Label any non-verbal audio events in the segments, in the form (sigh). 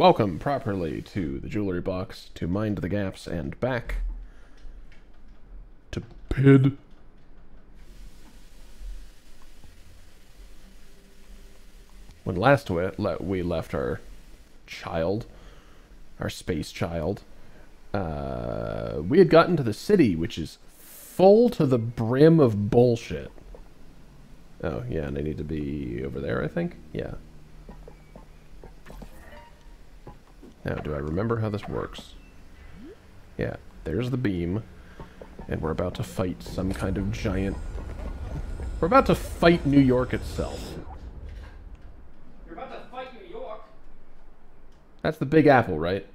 welcome properly to the jewelry box, to mind the gaps, and back to Pid. When last we, we left our child, our space child, uh, we had gotten to the city, which is full to the brim of bullshit. Oh, yeah, and I need to be over there, I think? Yeah. Now, do I remember how this works? Yeah, there's the beam. And we're about to fight some kind of giant... We're about to fight New York itself. You're about to fight New York? That's the Big Apple, right?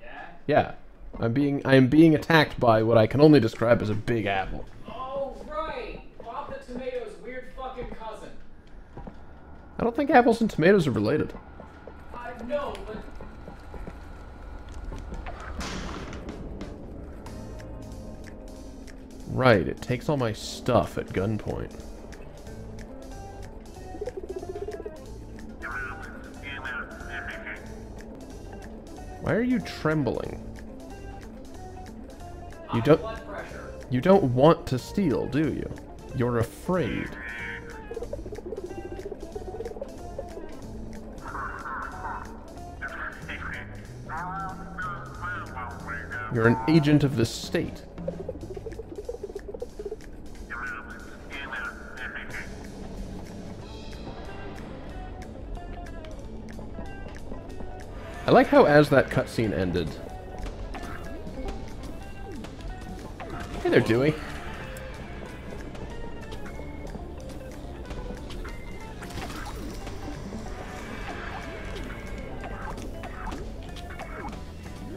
Yeah? Yeah. I'm being I am being attacked by what I can only describe as a Big Apple. Oh, right! Bob the Tomato's weird fucking cousin. I don't think apples and tomatoes are related. I know, Right, it takes all my stuff at gunpoint. Why are you trembling? You don't you don't want to steal, do you? You're afraid. You're an agent of the state. I like how as that cutscene ended. Hey there, Dewey.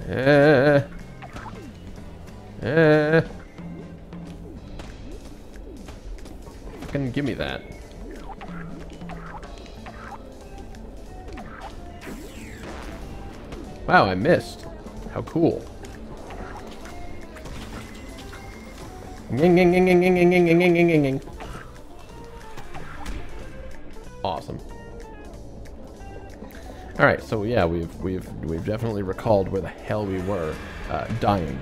Eh. Wow, I missed. How cool. Awesome. All right, so yeah, we've we've we've definitely recalled where the hell we were, uh, dying.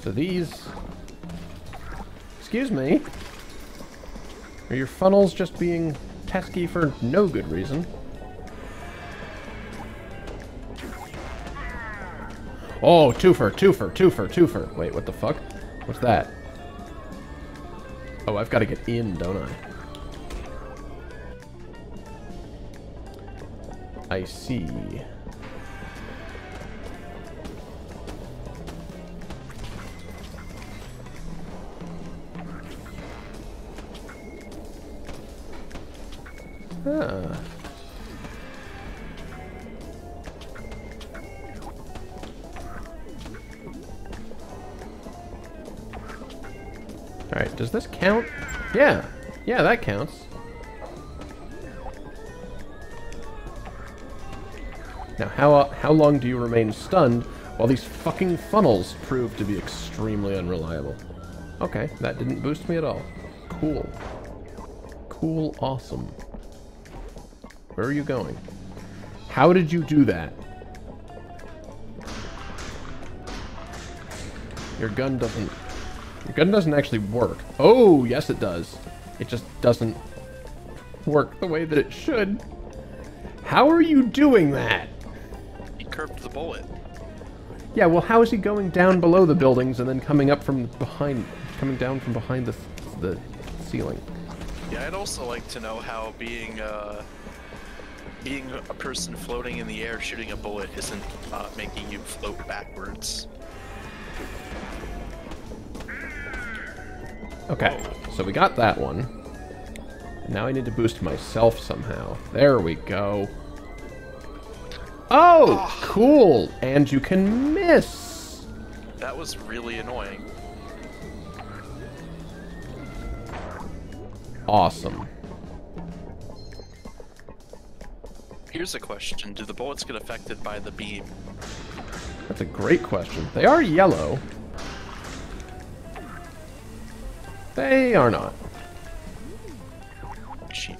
So these, excuse me, are your funnels just being pesky for no good reason? Oh, twofer, twofer, twofer, twofer. Wait, what the fuck? What's that? Oh, I've got to get in, don't I? I see. Yeah. That counts. Now, how, uh, how long do you remain stunned while these fucking funnels prove to be extremely unreliable? Okay, that didn't boost me at all. Cool. Cool, awesome. Where are you going? How did you do that? Your gun doesn't... Your gun doesn't actually work. Oh, yes it does. It just doesn't work the way that it should. How are you doing that? He curved the bullet. Yeah, well, how is he going down below the buildings and then coming up from behind, coming down from behind the, the ceiling? Yeah, I'd also like to know how being uh, being a person floating in the air shooting a bullet isn't uh, making you float backwards. Okay, so we got that one. Now I need to boost myself somehow. There we go. Oh, ah. cool! And you can miss! That was really annoying. Awesome. Here's a question: Do the bullets get affected by the beam? That's a great question. They are yellow. They are not. sheep.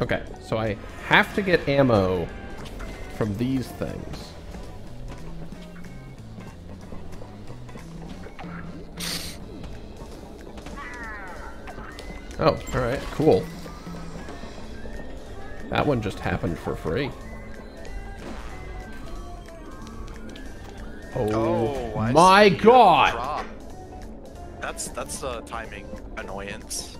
Okay, so I have to get ammo from these things. Oh, alright, cool. That one just happened for free. Oh, oh, I my god! That's that's a timing annoyance.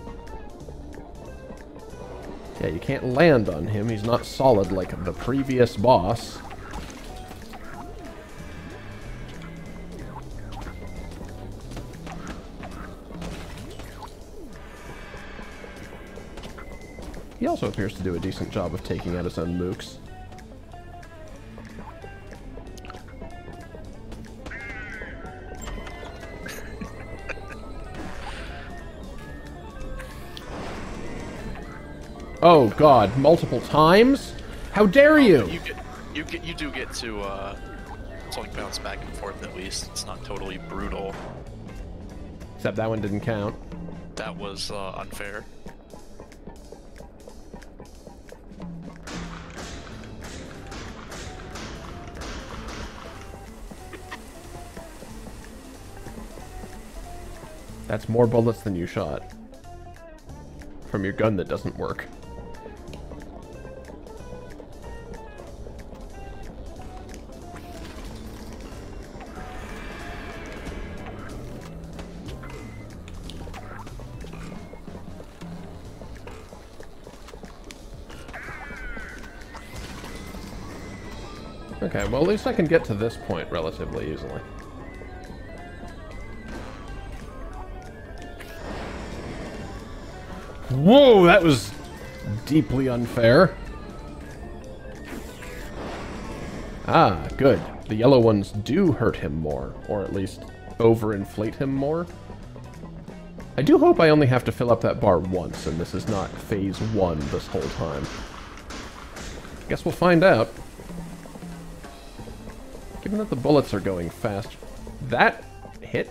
Yeah, you can't land on him. He's not solid like the previous boss. He also appears to do a decent job of taking out his own mooks. Oh god, multiple times? How dare you? You get you get you do get to uh it's like bounce back and forth at least. It's not totally brutal. Except that one didn't count. That was uh, unfair. That's more bullets than you shot. From your gun that doesn't work. Least I can get to this point relatively easily. Whoa, that was deeply unfair. Ah, good. The yellow ones do hurt him more, or at least overinflate him more. I do hope I only have to fill up that bar once, and this is not phase one this whole time. Guess we'll find out. Given that the bullets are going fast, that hit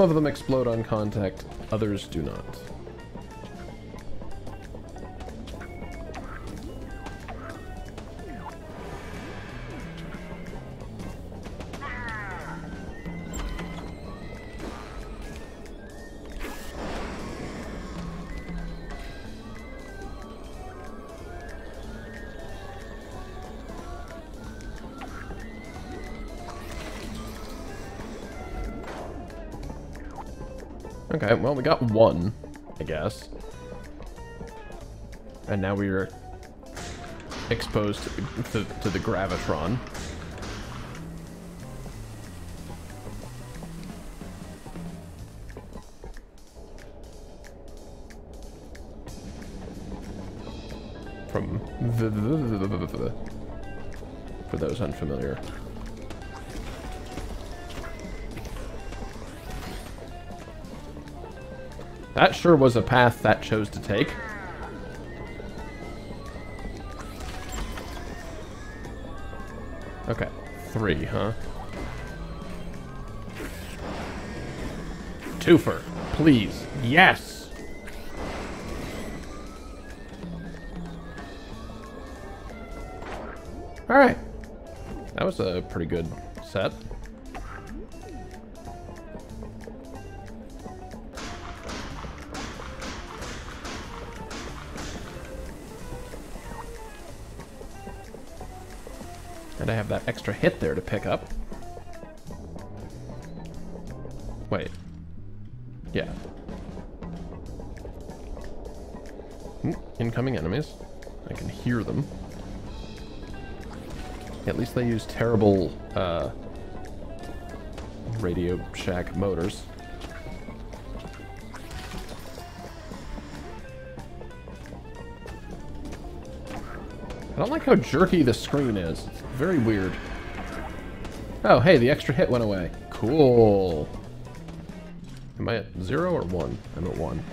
some of them explode on contact, others do not. Okay, well, we got one, I guess. And now we are exposed to, to, to the Gravitron. From for those unfamiliar. That sure was a path that chose to take. Okay, three, huh? Twofer, please. Yes! Alright. That was a pretty good set. And I have that extra hit there to pick up. Wait. Yeah. Hmm, Incoming enemies. I can hear them. At least they use terrible uh, Radio Shack motors. Don't like how jerky the screen is. It's very weird. Oh, hey, the extra hit went away. Cool. Am I at zero or one? I'm at one.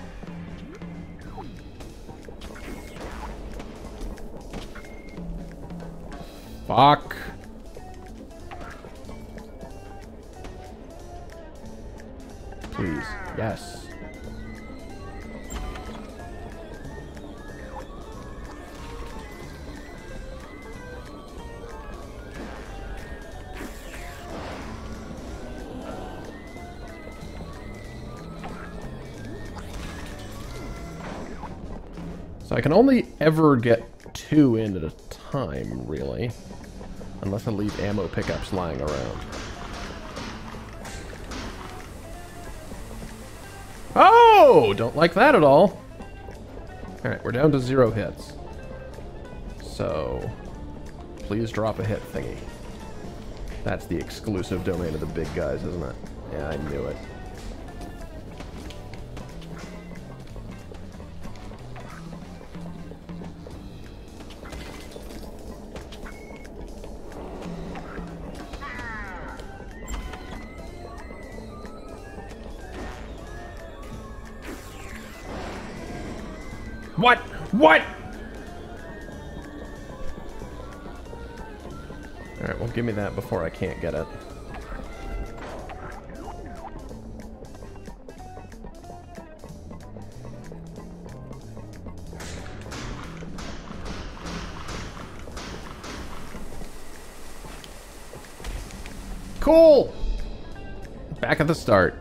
Fuck. Only ever get two in at a time, really. Unless I leave ammo pickups lying around. Oh! Don't like that at all. Alright, we're down to zero hits. So, please drop a hit thingy. That's the exclusive domain of the big guys, isn't it? Yeah, I knew it. What? Alright, well give me that before I can't get it. Cool! Back at the start.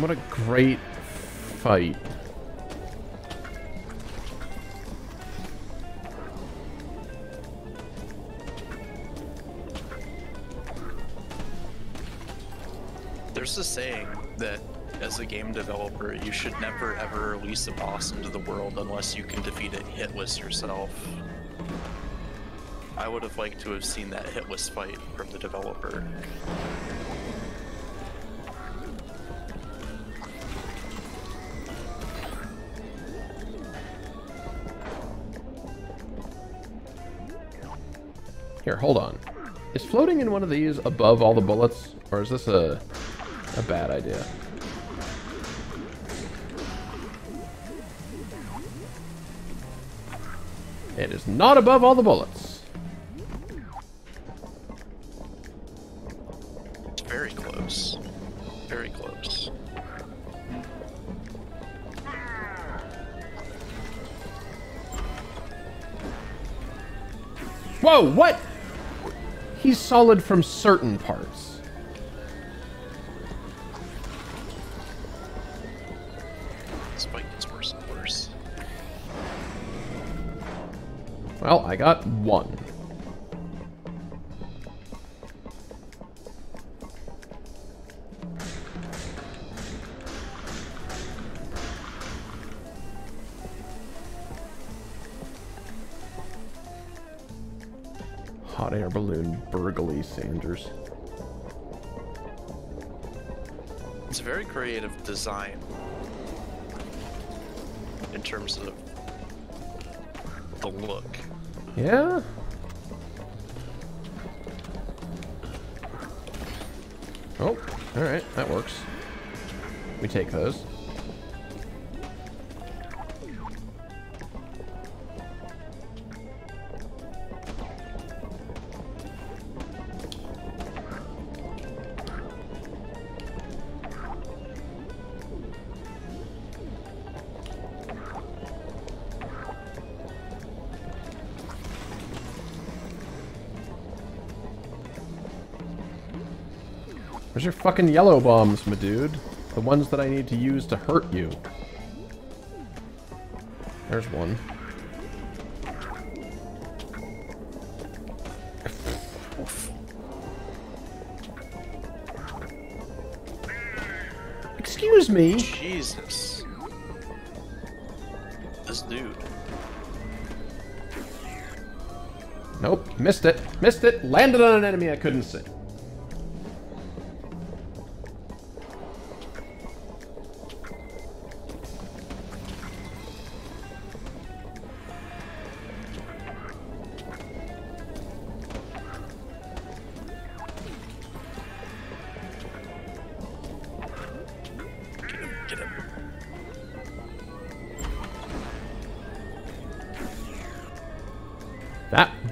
What a great fight. Release a boss into the world unless you can defeat it hitless yourself. I would have liked to have seen that hitless fight from the developer. Here, hold on. Is floating in one of these above all the bullets? Or is this a, a bad idea? It is not above all the bullets. It's very close. Very close. Whoa, what? He's solid from certain parts. Got one. Hot air balloon burgley Sanders. It's a very creative design in terms of the look. Yeah? Oh, alright, that works. We take those. Your fucking yellow bombs, my dude? The ones that I need to use to hurt you. There's one. Excuse me. Jesus. this dude. Nope, missed it. Missed it. Landed on an enemy I couldn't see.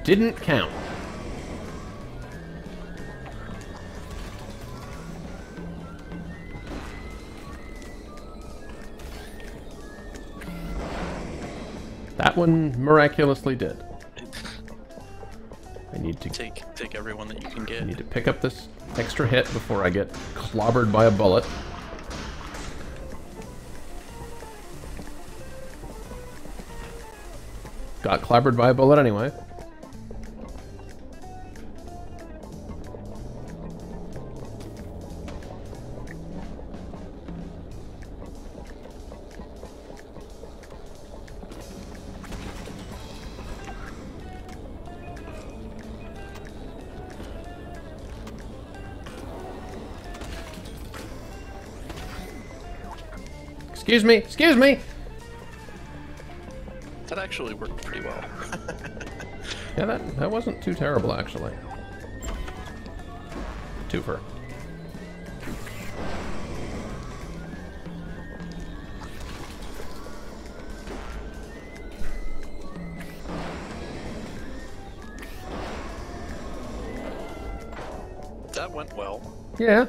Didn't count. That one miraculously did. I need to Take take everyone that you can get. I need to pick up this extra hit before I get clobbered by a bullet. Got clobbered by a bullet anyway. Excuse me, excuse me! That actually worked pretty well. (laughs) Yeah, that, that wasn't too terrible, actually. Twofer. that went well, Yeah.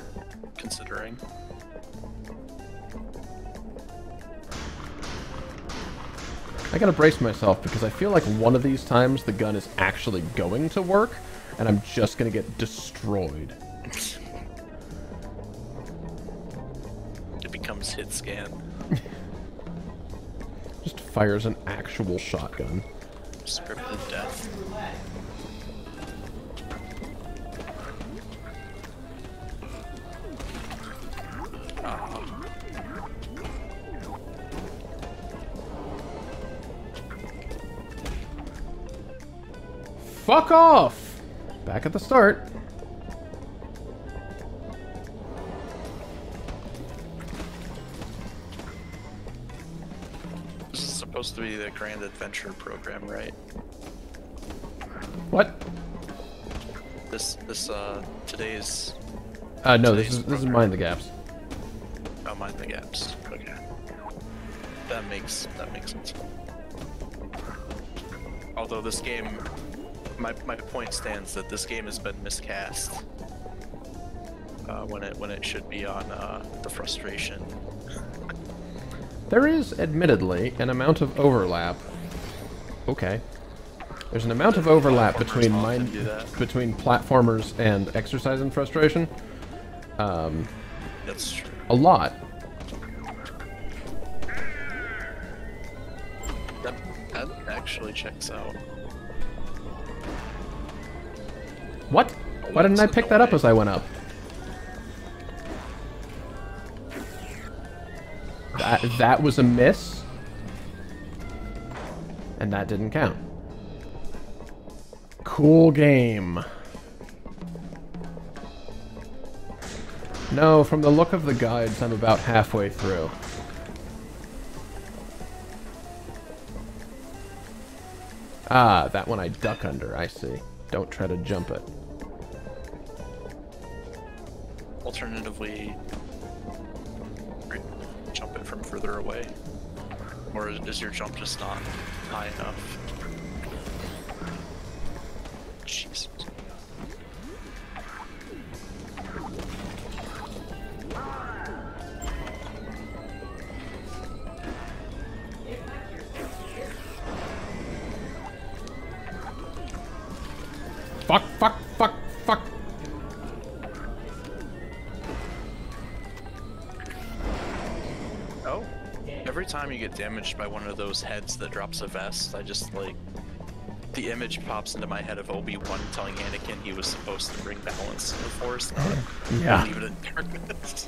Gotta brace myself because I feel like one of these times the gun is actually going to work, and I'm just gonna get destroyed. (laughs) It becomes hit scan. (laughs) Just fires an actual shotgun. Fuck off! Back at the start. this is supposed to be the Grand Adventure program, right? What? This this uh today's Uh, no, this Today's is this is mind the gaps. oh mind the gaps. Okay. That makes that makes sense. Although this game my my point stands that this game has been miscast. Uh, when it when it should be on uh, the frustration. There is, admittedly, an amount of overlap. Okay. There's an amount of overlap between mind, between platformers and exercise and frustration. Um, That's true. a lot. Why didn't I pick that up as I went up? That that was a miss. And that didn't count. Cool game. No, from the look of the guides, I'm about halfway through. Ah, that one I duck under, I see. Don't try to jump it. Alternatively, jump it from further away. Or is- your jump just not high enough? Damaged by one of those heads that drops a vest, I just like the image pops into my head of Obi Wan telling Anakin he was supposed to bring balance to the Force, not (laughs) Yeah. leave it in darkness.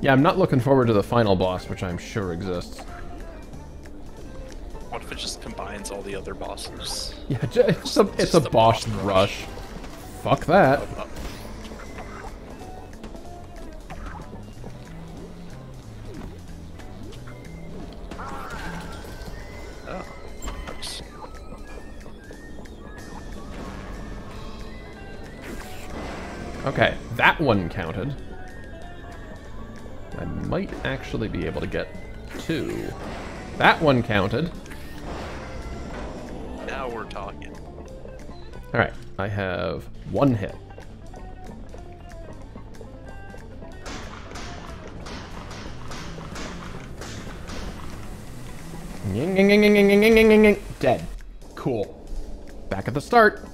Yeah, I'm not looking forward to the final boss, which I'm sure exists. What if it just combines all the other bosses? Yeah, it's a, it's a boss boss rush. Fuck that. Uh, one counted. I might actually be able to get two. That one counted. Now we're talking. Alright, I have one hit. Dead. Cool. Back at the start.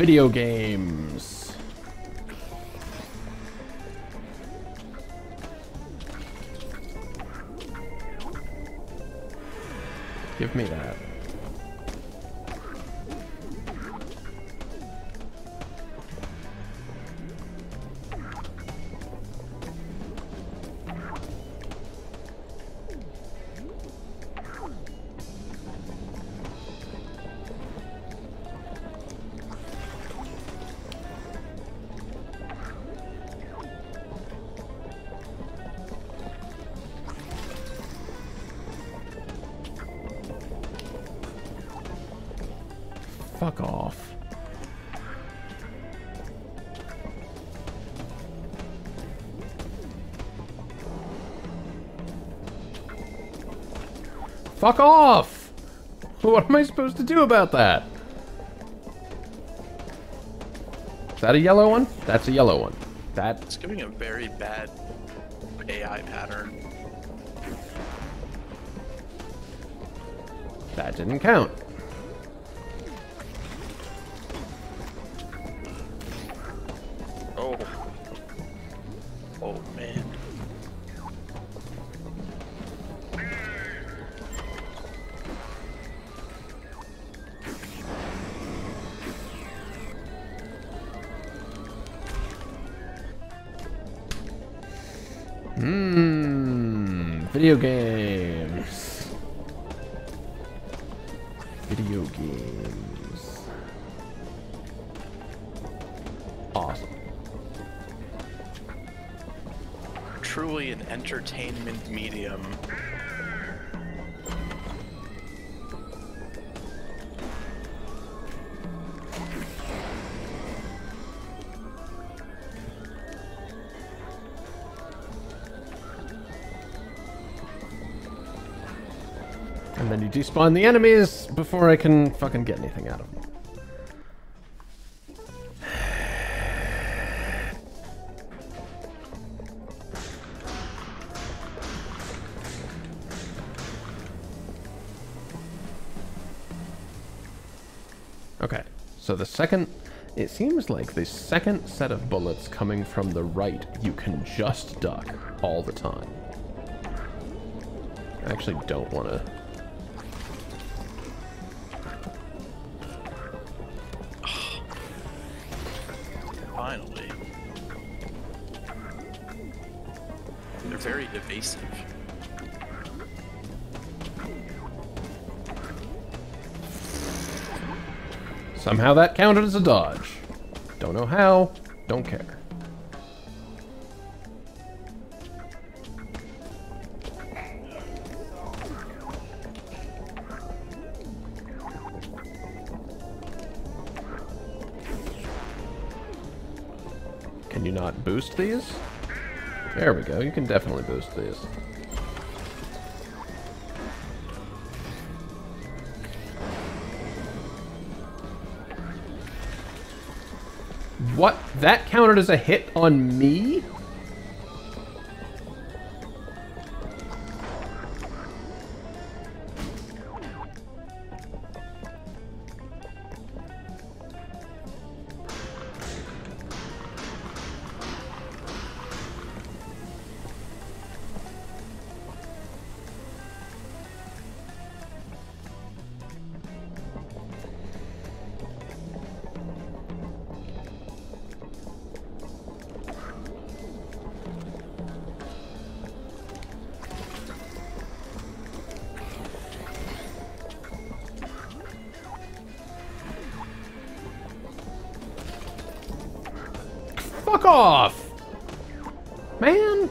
video game. Fuck off! What am I supposed to do about that? Is that a yellow one? That's a yellow one. That It's giving a very bad AI pattern. that didn't count. Video games. Video games. Awesome. Truly an entertainment medium. Despawn the enemies before I can fucking get anything out of them. Okay, so the second. It seems like the second set of bullets coming from the right, you can just duck all the time. I actually don't want to. Somehow that counted as a dodge. Don't know how, don't care. Can you not boost these? There we go, you can definitely boost these. That counted as a hit on me? Fuck off! Man!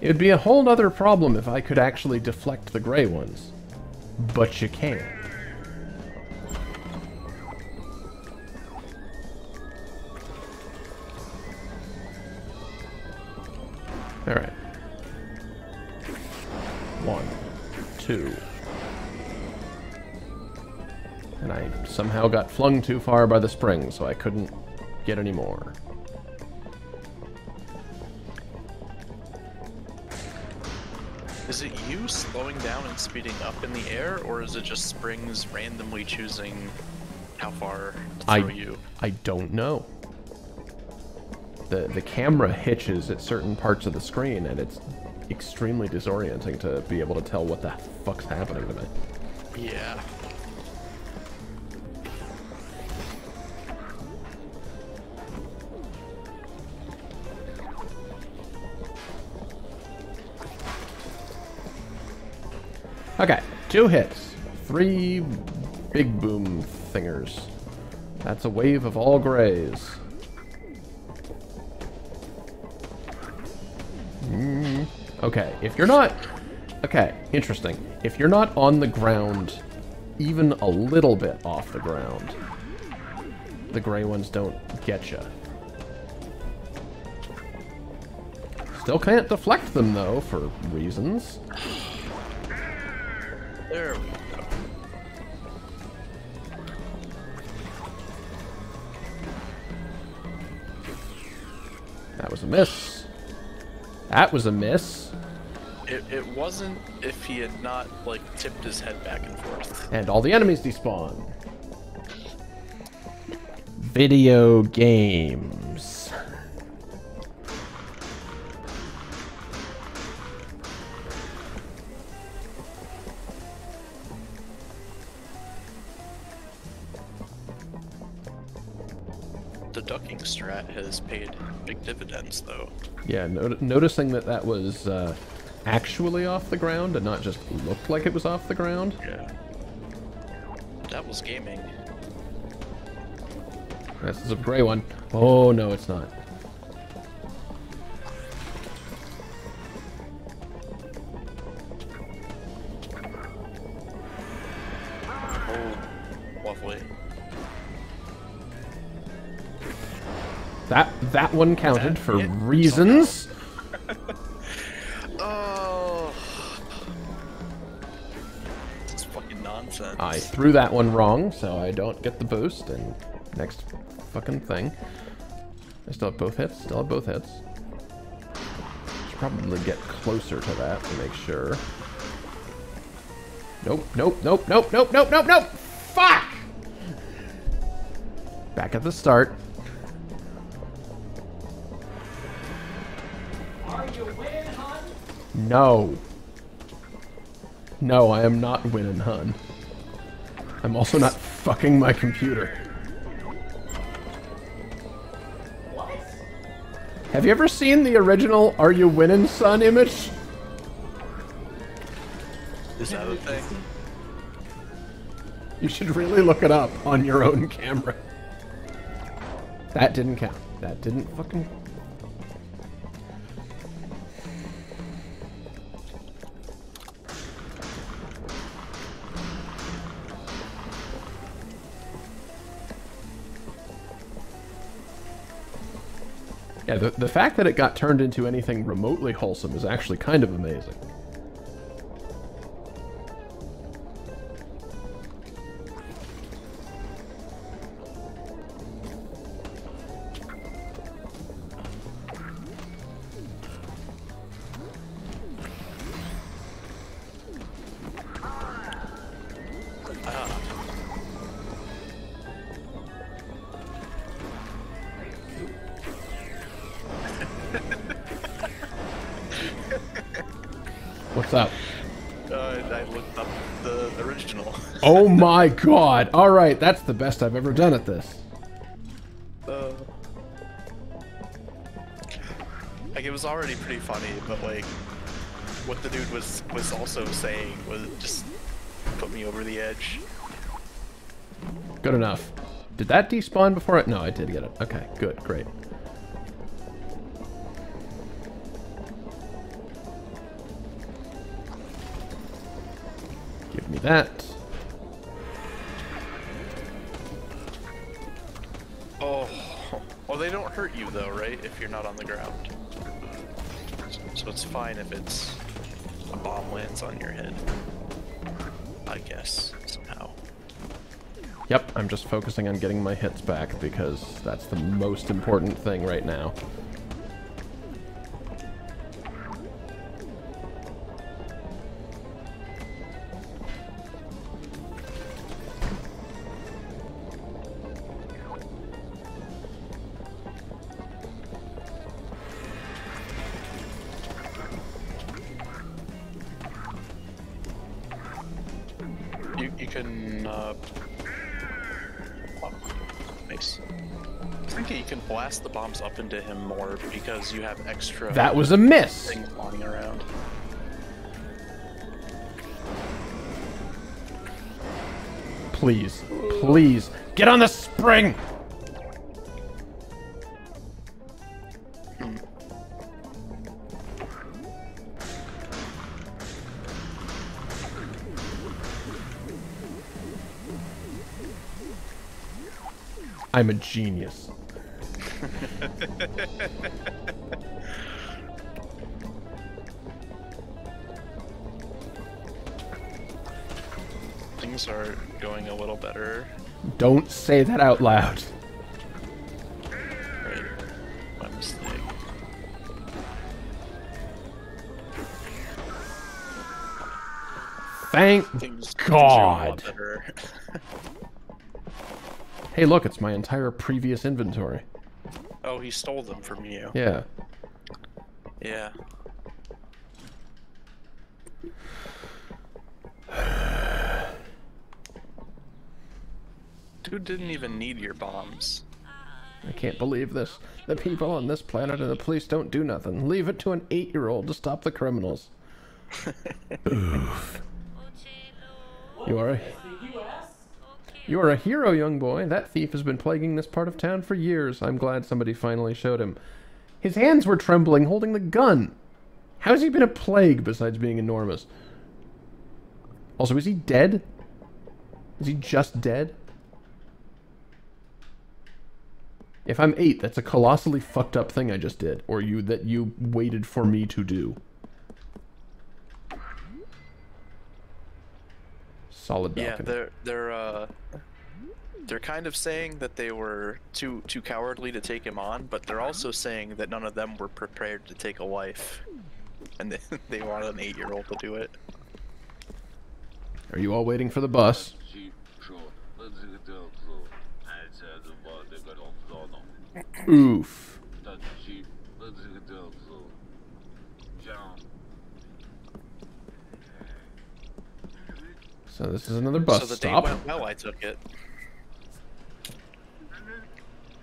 It'd be a whole nother problem if I could actually deflect the gray ones. But you can't. Somehow got flung too far by the spring, so I couldn't get any more. Is it you slowing down and speeding up in the air, or is it just springs randomly choosing how far to I- throw you? I don't know. The the camera hitches at certain parts of the screen and it's extremely disorienting to be able to tell what the fuck's happening to me. Yeah. Two hits. Three big boom thingers. That's a wave of all grays. Mm, Okay, if you're not... Okay, interesting. If you're not on the ground, even a little bit off the ground, the gray ones don't get you. Still can't deflect them, though, for reasons. Miss. That was a miss. It, it wasn't if he had not, like, tipped his head back and forth. And all the enemies despawn. Video games. Yeah, not- noticing that that was uh, actually off the ground and not just looked like it was off the ground. Yeah. That was gaming. This is a gray one. Oh, no, it's not. That one counted for hit reasons. (laughs) Oh. This fucking nonsense. I threw that one wrong, so I don't get the boost. And next fucking thing. I still have both hits. Still have both hits. Should probably get closer to that to make sure. Nope, nope, nope, nope, nope, nope, nope, nope! Fuck! Back at the start. No. No, I am not winning, hun. I'm also not fucking my computer. What? Have you ever seen the original Are You Winning Son image? Is that a thing? You should really look it up on your own camera. That didn't count. That didn't fucking. Yeah, the, the fact that it got turned into anything remotely wholesome is actually kind of amazing. (laughs) Oh my god. Alright, that's the best I've ever done at this. Uh, like it was already pretty funny, but like what the dude was was also saying was just put me over the edge. Good enough. Did that despawn before it? No, I did get it. Okay, good, great. Give me that. Oh, well, they don't hurt you though, right? If you're not on the ground. So, so it's fine if it's a bomb lands on your head. I guess somehow. Yep, I'm just focusing on getting my hits back because that's the most important thing right now. Bombs up into him more because you have extra That was a miss! things flying around. Please, please, get on the spring! I'm a genius. Are going a little better. Don't say that out loud. Right. My mistake. Thank Things, things are a lot God. better. (laughs) Hey, look, it's my entire previous inventory. oh, he stole them from you. Yeah. Yeah. Dude didn't even need your bombs. I can't believe this. The people on this planet and the police don't do nothing. Leave it to an eight-year-old to stop the criminals. Oof. (laughs) You are a, you are a hero, young boy. That thief has been plaguing this part of town for years. I'm glad somebody finally showed him. His hands were trembling, holding the gun. How has he been a plague besides being enormous? Also, is he dead? Is he just dead? If I'm eight, that's a colossally fucked up thing I just did, or you that you waited for me to do. Solid Yeah, they're they're uh they're kind of saying that they were too too cowardly to take him on, but they're also saying that none of them were prepared to take a wife, and they, (laughs) they want an eight-year-old to do it. Are you all waiting for the bus? Oof. So this is another bus so the stop. day went well. I took it.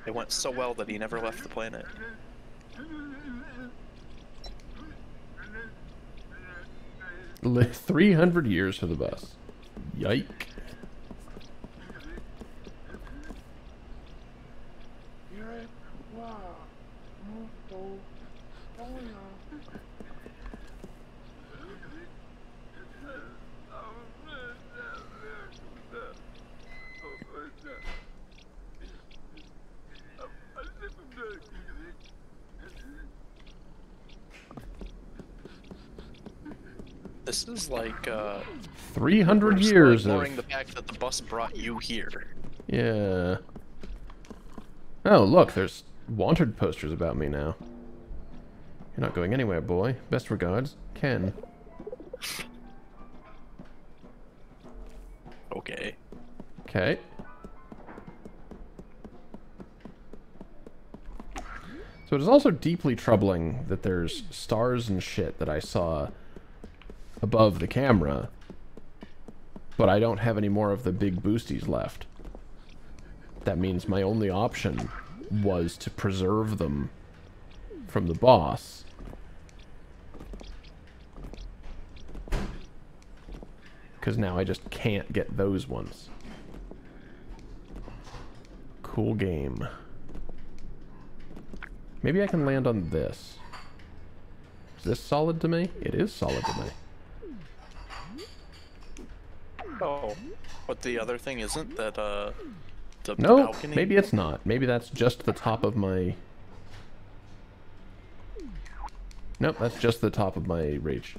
It went so well that he never left the planet. Li- 300 years for the bus. Yike. This is like uh, 300 just years ignoring of... the fact that the bus brought you here. Yeah. Oh, look, there's wanted posters about me now. You're not going anywhere, boy. Best regards, Ken. Okay. Okay. So it is also deeply troubling that there's stars and shit that I saw above the camera, but I don't have any more of the big boosties left. That means my only option was to preserve them from the boss. Because now I just can't get those ones. cool game. Maybe I can land on this. Is this solid to me? It is solid to me. Oh, but the other thing isn't that uh, the No, balcony. maybe it's not. Maybe that's just the top of my... Nope, that's just the top of my reach.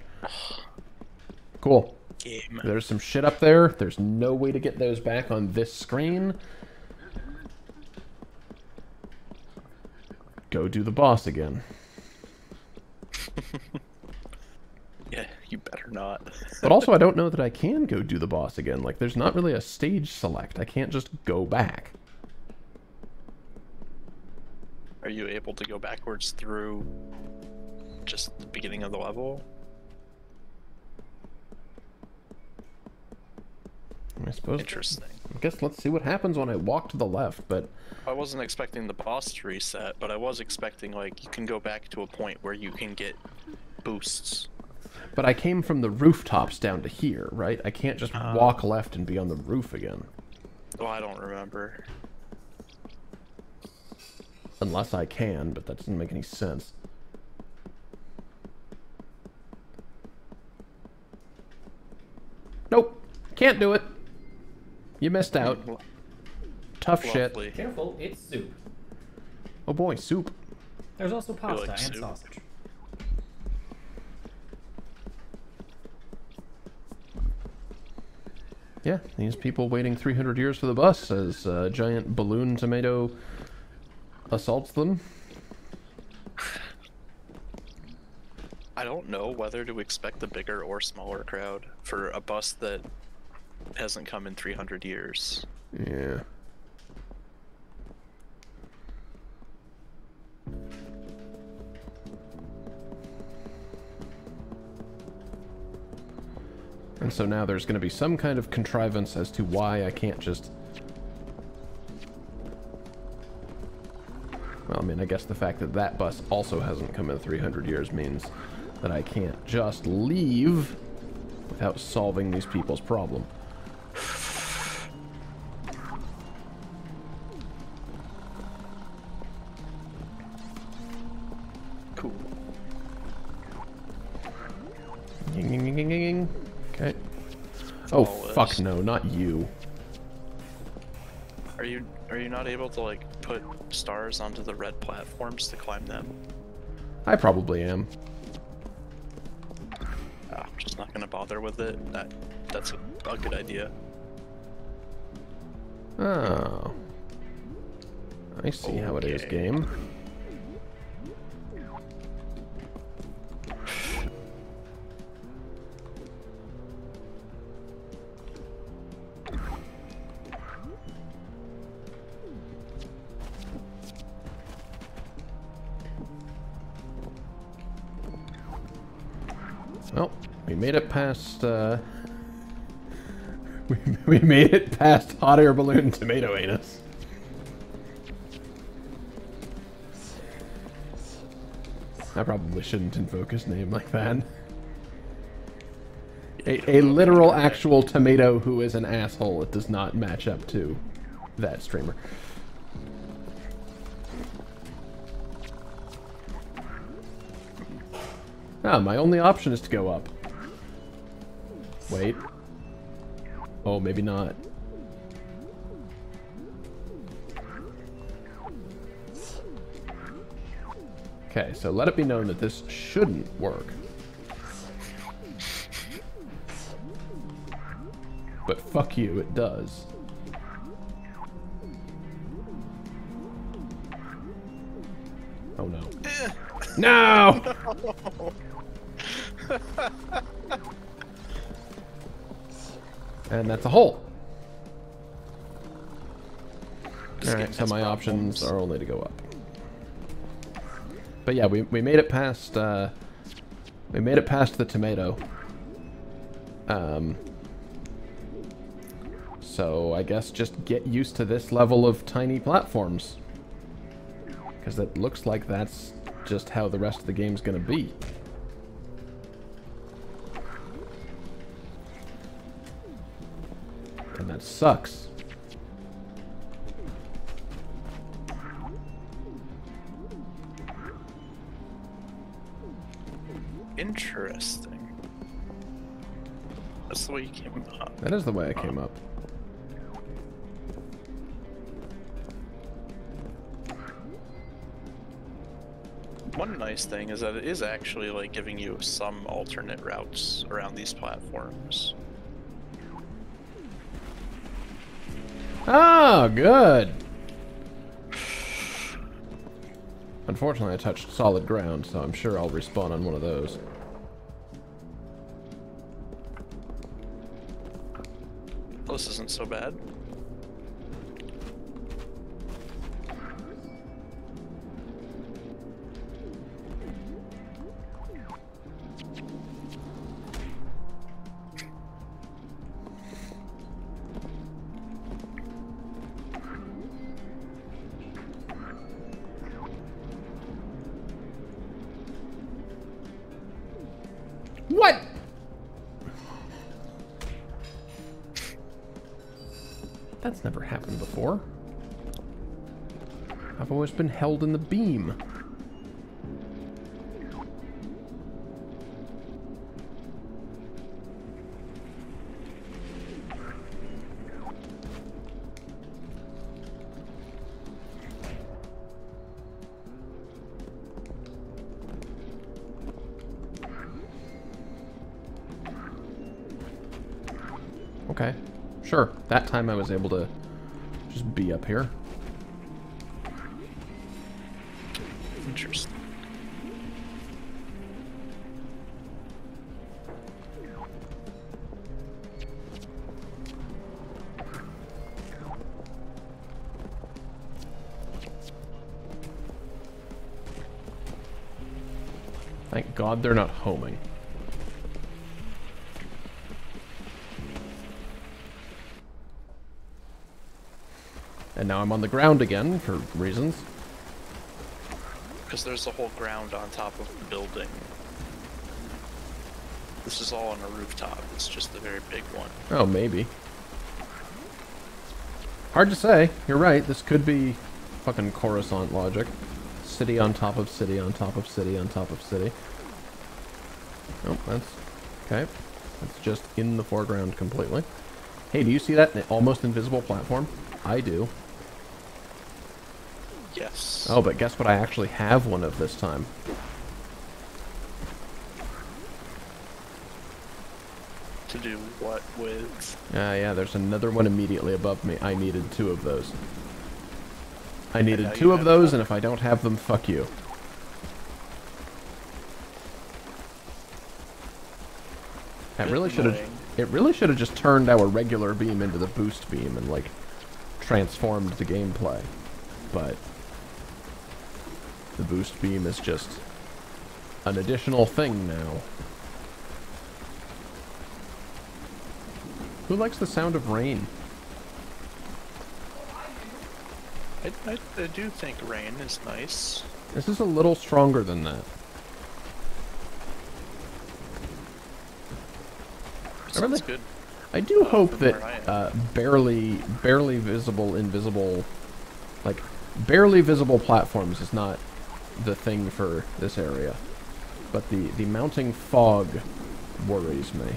Cool. game. There's some shit up there. There's no way to get those back on this screen. Go do the boss again. (laughs) (laughs) You better not. (laughs) But also, I don't know that I can go do the boss again. Like, there's not really a stage select. I can't just go back. Are you able to go backwards through just the beginning of the level? I suppose. Interesting. I guess let's see what happens when I walk to the left. But I wasn't expecting the boss to reset, but I was expecting like you can go back to a point where you can get boosts. But I came from the rooftops down to here, right? I can't just uh-huh. walk left and be on the roof again. Oh, I don't remember. Unless I can, but that doesn't make any sense. Nope. Can't do it. You missed hmm. out. Tough shit. Lovely. Careful, it's soup. Oh boy, soup. There's also pasta like and soup. sausage. Yeah, these people waiting 300 years for the bus as a giant balloon tomato assaults them. I don't know whether to expect a bigger or smaller crowd for a bus that hasn't come in 300 years. Yeah. And so now there's going to be some kind of contrivance as to why I can't just... Well, I mean, I guess the fact that that bus also hasn't come in 300 years means that I can't just leave without solving these people's problem. Okay. Oh, fuck no, not you. Are you are you not able to like put stars onto the red platforms to climb them? I probably am. Ah, I'm just not gonna bother with it. That that's a, a good idea. Oh. I see how it is, game. Made it past, uh... We, (laughs) we made it past hot air balloon (laughs) tomato anus. I probably shouldn't invoke his name like that. A, a literal actual tomato who is an asshole. It does not match up to that streamer. Ah, my only option is to go up. Wait. Oh, maybe not. Okay, so let it be known that this shouldn't work. But fuck you, it does. Oh no. Eh. No! (laughs) (laughs) and that's a hole. Alright, so my options are only to go up. But yeah, we, we made it past, uh, we made it past the tomato. Um, so I guess just get used to this level of tiny platforms. Because it looks like that's just how the rest of the game's gonna be. That sucks. Interesting. That's the way you came up. That is the way I came up. One nice thing is that it is actually like giving you some alternate routes around these platforms. Oh, good. Unfortunately, I touched solid ground, so I'm sure I'll respawn on one of those. This isn't so bad. That's never happened before. I've always been held in the beam. Time I was able to just be up here. Interesting. Thank God they're not homing. And now I'm on the ground again for reasons. Because there's a whole ground on top of the building. This is all on a rooftop. It's just a very big one. Oh, maybe. Hard to say. You're right. This could be fucking Coruscant logic. City on top of city on top of city on top of city. Oh, that's... Okay. That's just in the foreground completely. Hey, do you see that almost invisible platform? I do. Oh, but guess what? I actually have one of this time. To do what with? Ah, yeah, there's another one immediately above me. I needed two of those. I needed two of those, and if I don't have them, fuck you. That really should have. It really should have just turned our regular beam into the boost beam and like transformed the gameplay. But the boost beam is just an additional thing now. Who likes the sound of rain? I, I, I do think rain is nice. This is a little stronger than that. Sounds really- good. I do Uh, hope that I uh, barely, barely visible, invisible, like barely visible platforms is not the thing for this area. But the the mounting fog worries me.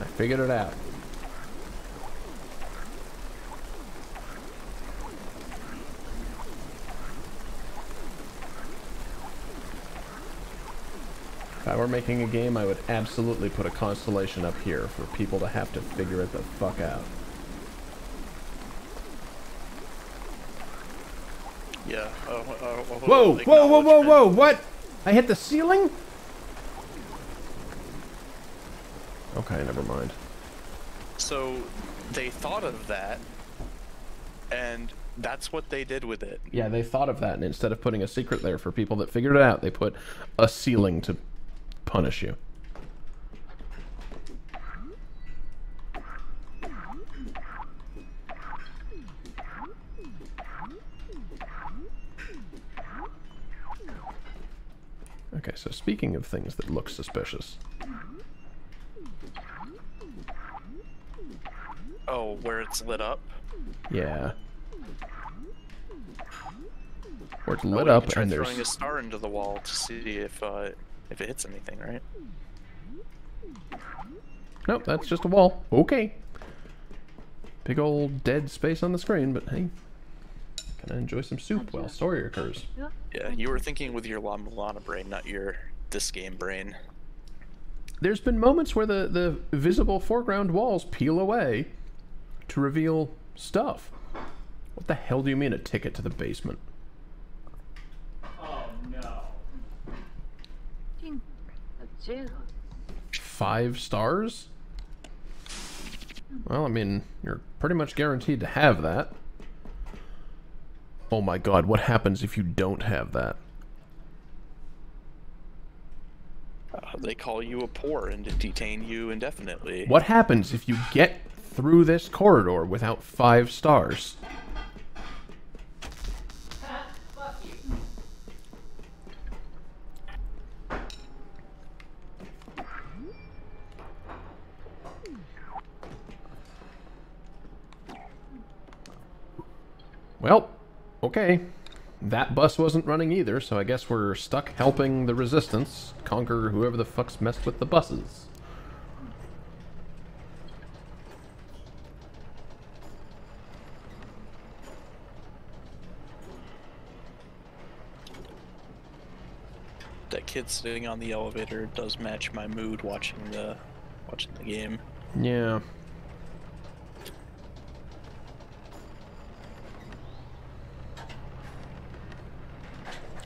I figured it out. Were making a game, I would absolutely put a constellation up here for people to have to figure it the fuck out. Yeah. Uh, uh, uh, Whoa, whoa, whoa, whoa, whoa, what? I hit the ceiling? Okay, never mind. So they thought of that, and that's what they did with it. Yeah, they thought of that, and instead of putting a secret there for people that figured it out, they put a ceiling to punish you. Okay, so speaking of things that look suspicious, Oh, where it's lit up? Yeah. Where it's Oh, lit you up and throwing a there's star into the wall to see if uh, if it hits anything, right? Nope, that's just a wall. Okay. Big old dead space on the screen, but hey. Can I enjoy some soup while story occurs? Yeah, you were thinking with your La Mulana brain, not your this game brain. There's been moments where the, the visible foreground walls peel away to reveal stuff. What the hell do you mean a ticket to the basement? Oh no. Five stars? Well, I mean, you're pretty much guaranteed to have that. Oh my god, what happens if you don't have that? Uh, they call you a poor and detain you indefinitely. What happens if you get through this corridor without five stars? Well, okay. That bus wasn't running either, so I guess we're stuck helping the resistance conquer whoever the fuck's messed with the buses. That kid sitting on the elevator does match my mood watching the watching the game. Yeah.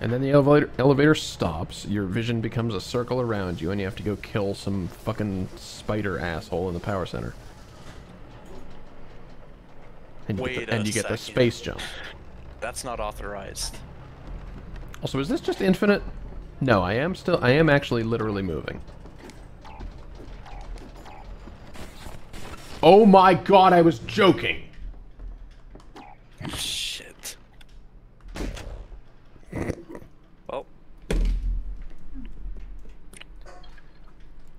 And then the elevator elevator stops, your vision becomes a circle around you, and you have to go kill some fucking spider asshole in the power center. And you get, Wait the, and you get the space jump. That's not authorized. Also, is this just infinite? No, I am still, I am actually literally moving. Oh my god, I was joking! Shit.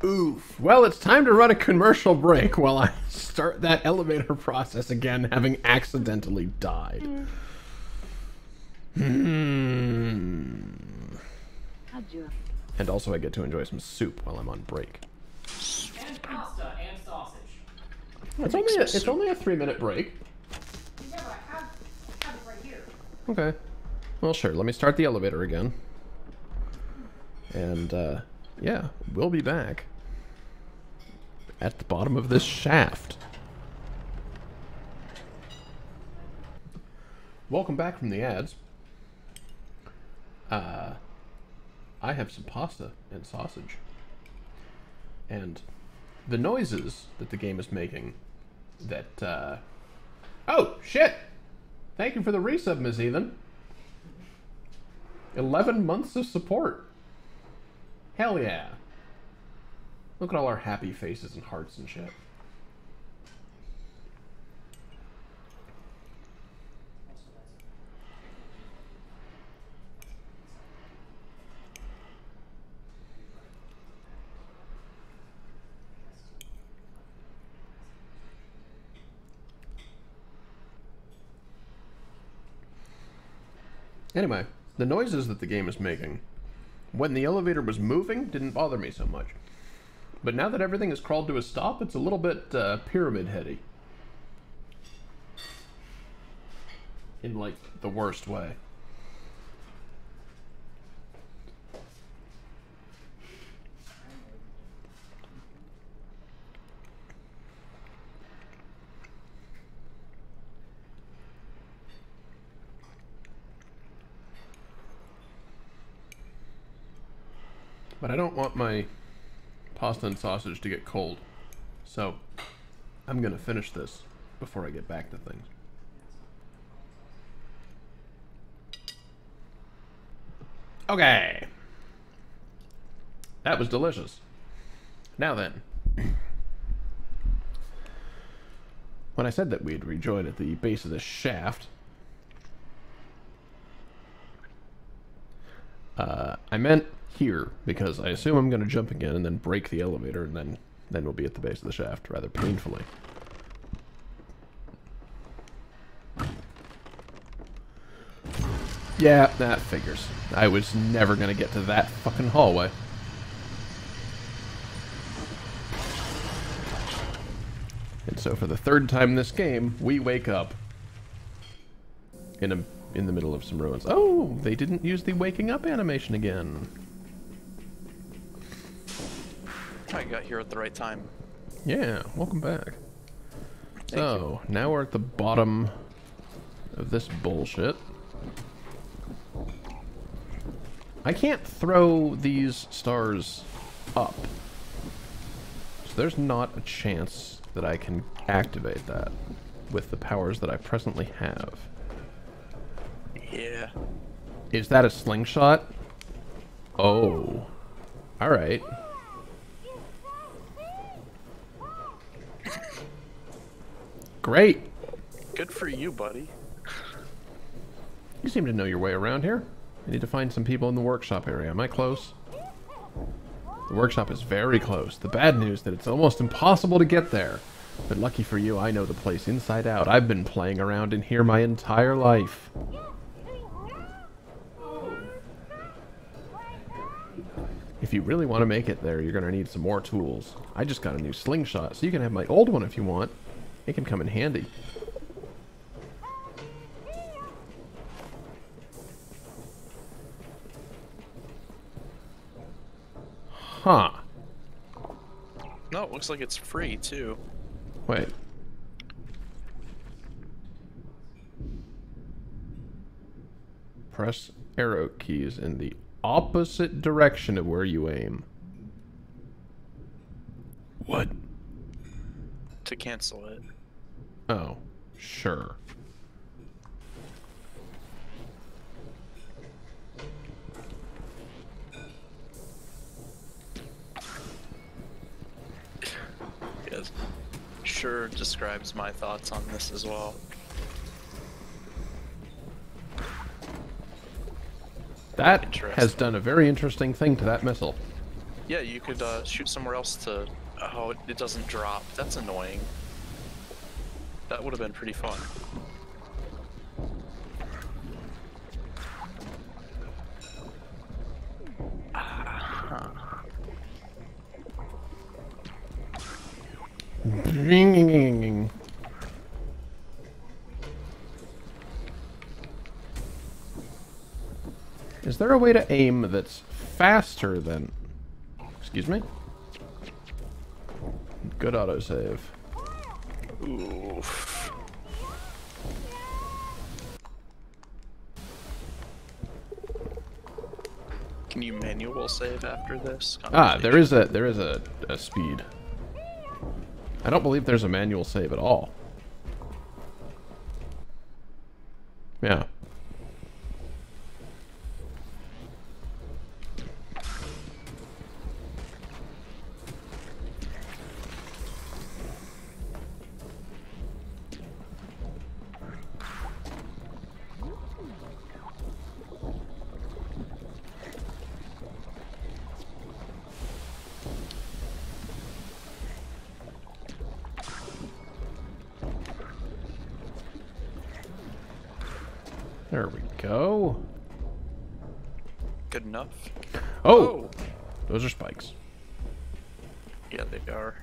Oof. Well, it's time to run a commercial break while I start that elevator process again, having accidentally died. Hmm. And also, I get to enjoy some soup while I'm on break. And pasta and sausage. It's only a, it's only a three minute break. Yeah, but I have, I have it right here. Okay. Well, sure. Let me start the elevator again. And, uh, yeah, we'll be back at the bottom of this shaft. Welcome back from the ads. Uh, I have some pasta and sausage. And the noises that the game is making that, uh... Oh, shit! Thank you for the resub, Ms. Ethan. 11 months of support. Hell yeah. Look at all our happy faces and hearts and shit. Anyway, the noises that the game is making when the elevator was moving didn't bother me so much. But now that everything has crawled to a stop, it's a little bit uh, pyramid heady. In like the worst way. But I don't want my pasta and sausage to get cold. So I'm going to finish this before I get back to things. Okay. That was delicious. Now then. When I said that we'd rejoin at the base of the shaft, Uh, I meant here because I assume I'm going to jump again and then break the elevator and then then we'll be at the base of the shaft rather painfully. Yeah, that figures. I was never going to get to that fucking hallway. And so for the third time this game, we wake up in a in the middle of some ruins. Oh, they didn't use the waking up animation again. I got here at the right time. Yeah, welcome back. so, now we're at the bottom of this bullshit. I can't throw these stars up. So there's not a chance that I can activate that with the powers that I presently have. Yeah. Is that a slingshot? Oh. Alright. Great. Good for you, buddy. You seem to know your way around here. I need to find some people in the workshop area. Am I close? The workshop is very close. The bad news is that it's almost impossible to get there. But lucky for you, I know the place inside out. I've been playing around in here my entire life. If you really want to make it there, you're going to need some more tools. I just got a new slingshot, so you can have my old one if you want. It can come in handy. Huh. No, it looks like it's free too. Wait. Press arrow keys in the opposite direction of where you aim. What? To cancel it. Oh, sure. Yes. Sure describes my thoughts on this as well. That has done a very interesting thing to that missile. Yeah, you could uh, shoot somewhere else to. Oh, it, it doesn't drop. That's annoying. That would have been pretty fun. Is there a way to aim that's faster than... Excuse me? Good autosave. Oof. Can you manual save after this? Ah, there is a there is a, a speed. I don't believe there's a manual save at all. Yeah. Go. Good enough. Oh, oh, those are spikes. Yeah, they are.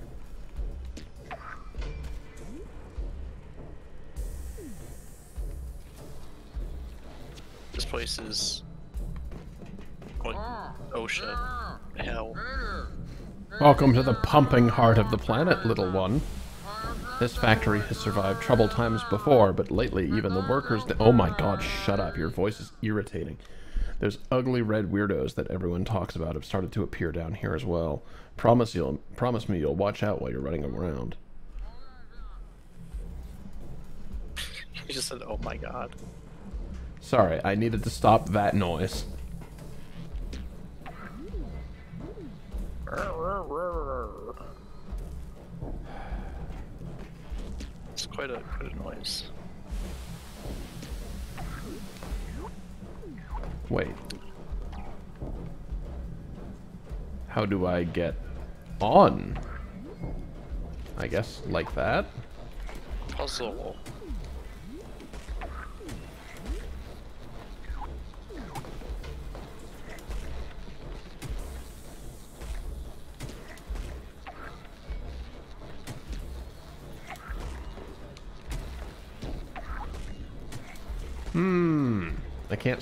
This place is like oh shit. Hell. Welcome to the pumping heart of the planet, little one. This factory has survived troubled times before, but lately even the workers... oh my god, shut up. Your voice is irritating. Those ugly red weirdos that everyone talks about have started to appear down here as well. Promise you'll promise me you'll watch out while you're running around. He just said, "Oh my god." Sorry, I needed to stop that noise. Quite a quite a noise. Wait. How do I get on? I guess like that? Puzzle.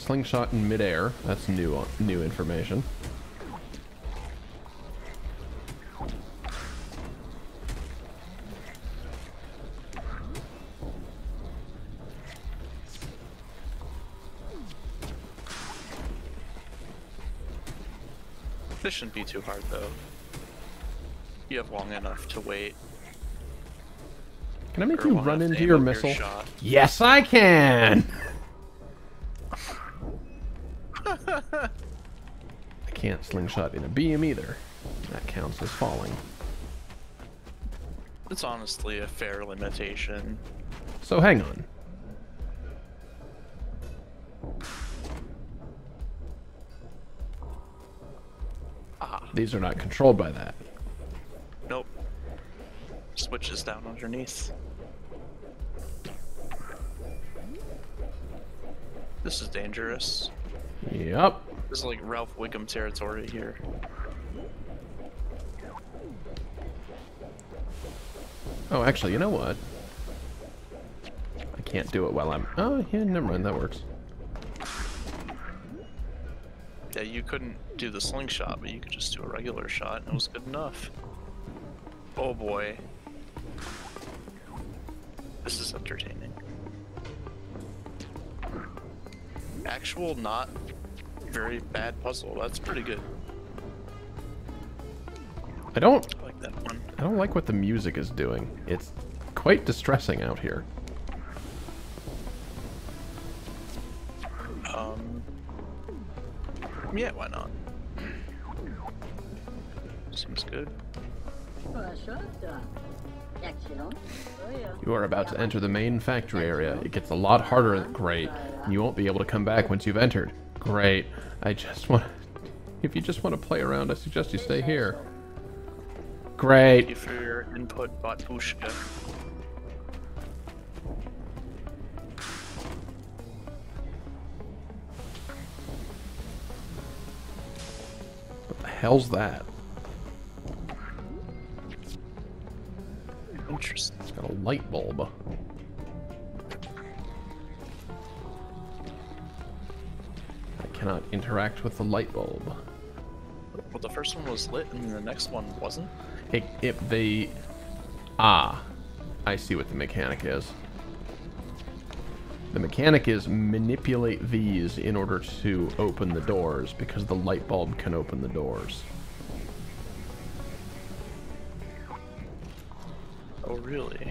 Slingshot in midair. That's new uh, new information. This shouldn't be too hard though. You have long enough to wait. Can I make or you run into your up missile? shot. Yes, I can. Can't slingshot in a beam either. That counts as falling. It's honestly a fair limitation. So hang on. Ah, These are not controlled by that. nope. Switches down underneath. This is dangerous. Yep. This is like Ralph Wiggum territory here. Oh, actually, you know what? I can't do it while I'm... Oh, yeah, never mind. That works. Yeah, you couldn't do the slingshot, but you could just do a regular shot, and it was good enough. Oh boy. This is entertaining. Actual, not very bad puzzle. That's pretty good. I don't... I like that one. I don't like what the music is doing. It's quite distressing out here. Um. Yeah, why not? Seems good. You are about to enter the main factory area. It gets a lot harder. Great. And you won't be able to come back once you've entered. Great. I just want... If you just want to play around, I suggest you stay here. Thank Great. you for your input, Batushka. What the hell's that? Interesting. It's got a light bulb. Interact with the light bulb. Well, the first one was lit, and the next one wasn't. It, it, they... Ah. I see what the mechanic is. The mechanic is manipulate these in order to open the doors, because the light bulb can open the doors. Oh, really?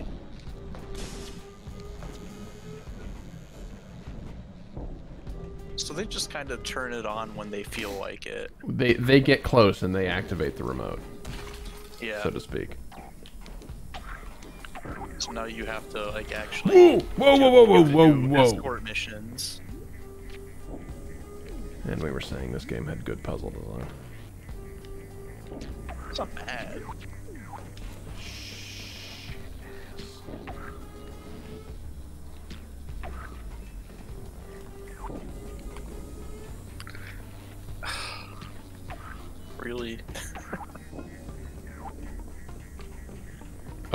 They just kind of turn it on when they feel like it. They, they get close and they activate the remote, Yeah. so to speak. So now you have to like actually. Whoa, whoa, whoa, whoa, to whoa, whoa. Escort missions. And we were saying this game had good puzzle design. It's not bad.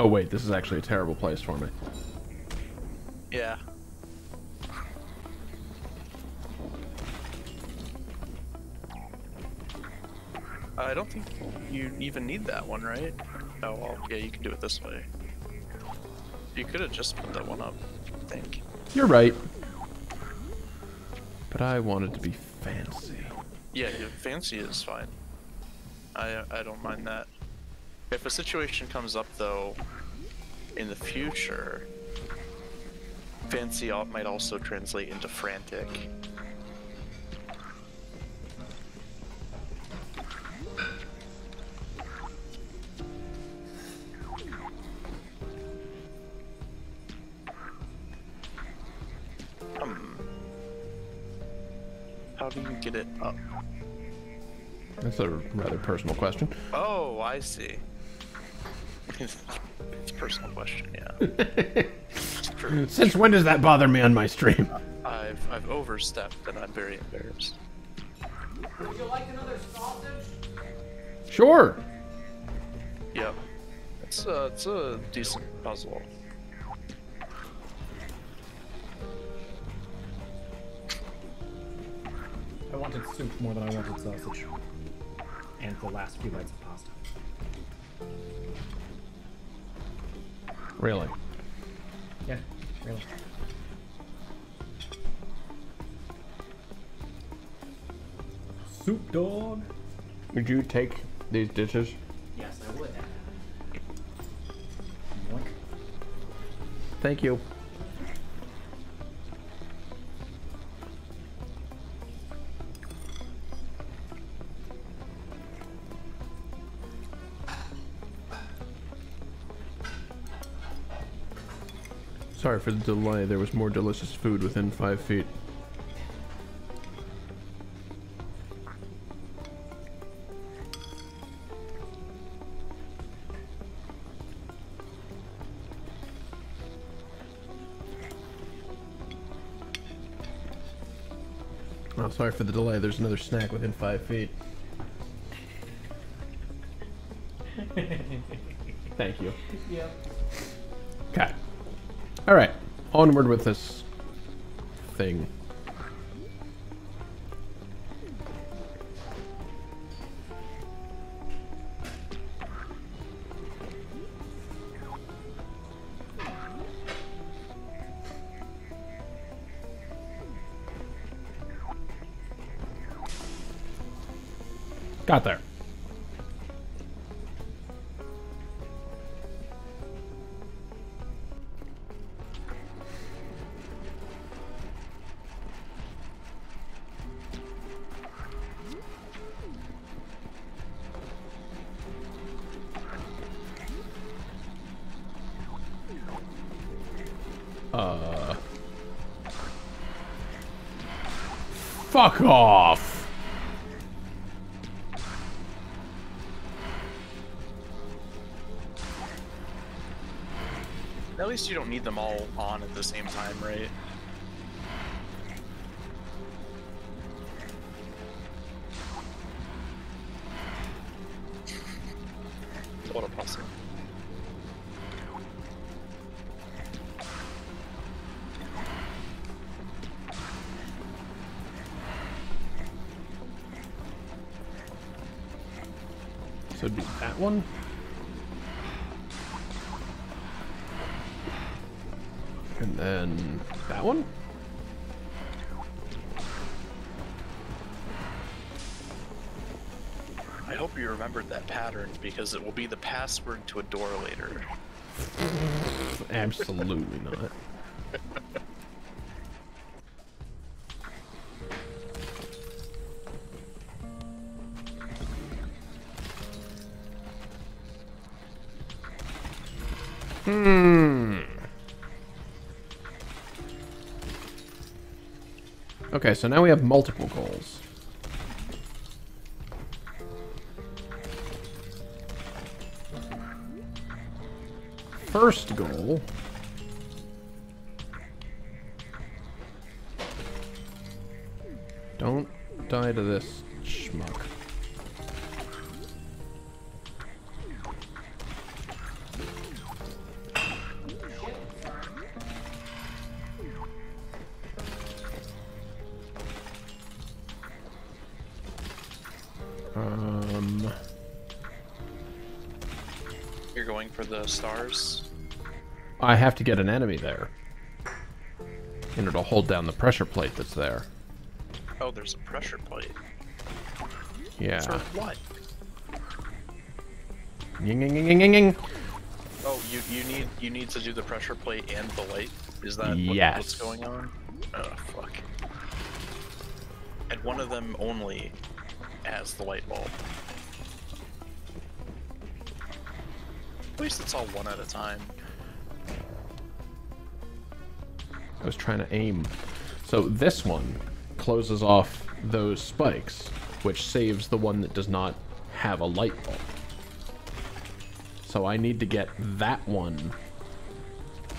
Oh wait, this is actually a terrible place for me. Yeah. I don't think you even need that one, right? Oh well, yeah, you can do it this way. You could have just put that one up, I think. You're right. But I wanted to be fancy. Yeah, fancy is fine. I uh, I don't mind that. If a situation comes up though, in the future, fancy might also translate into frantic. Um, how do you get it up? That's a rather personal question. Oh, I see. It's a personal question, yeah. It's. (laughs) Since when does that bother me on my stream? I've I've overstepped and I'm very embarrassed. Would you like another sausage? Sure. Yep. It's a it's a decent puzzle. I wanted soup more than I wanted sausage. And the last few bites of pasta. Really? Yeah, really. Soup dog. Would you take these dishes? Yes, I would. Thank you. Sorry for the delay. There was more delicious food within five feet. Oh, sorry for the delay. There's another snack within five feet. (laughs) Thank you. Yep. Okay. All right. Onward with this thing. You don't need them all on at the same time, because it will be the password to a door later. Absolutely not. Hmm. Okay, so now we have multiple goals. First goal. Don't die to this I have to get an enemy there. And it'll hold down the pressure plate that's there. Oh, there's a pressure plate. Yeah. For what? Ying, ying, ying, ying, ying, ying. Oh, you you need you need to do the pressure plate and the light. Is that what, what's going on? Oh fuck. And one of them only has the light bulb. At least it's all one at a time. I was trying to aim. So this one closes off those spikes, which saves the one that does not have a light bulb. So I need to get that one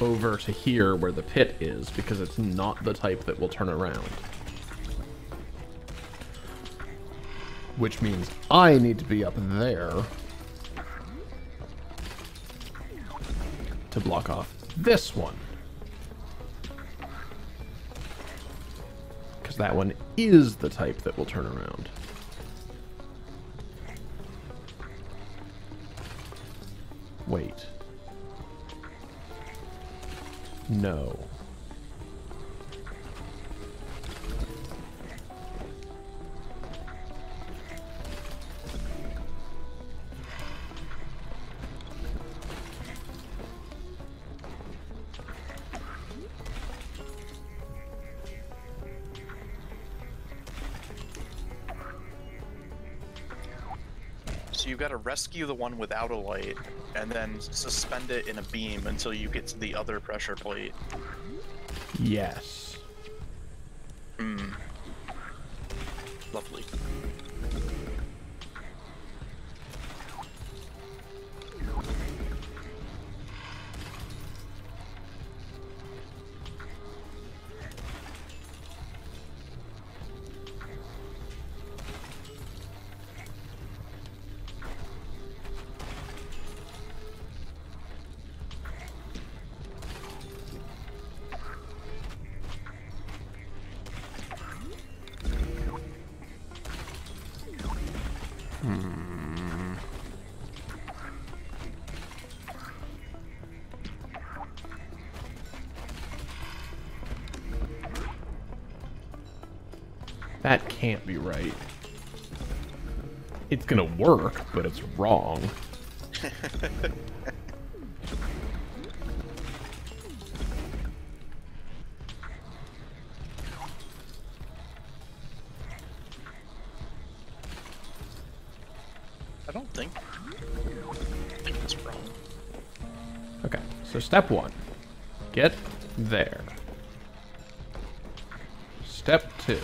over to here where the pit is, because it's not the type that will turn around. Which means I need to be up there to block off this one. That one is the type that will turn around. Wait. No. Rescue the one without a light, and then suspend it in a beam until you get to the other pressure plate. Yes. Can't be right. It's gonna work, but it's wrong. I don't think. I think it's wrong. Okay, so step one. Get there. Step two.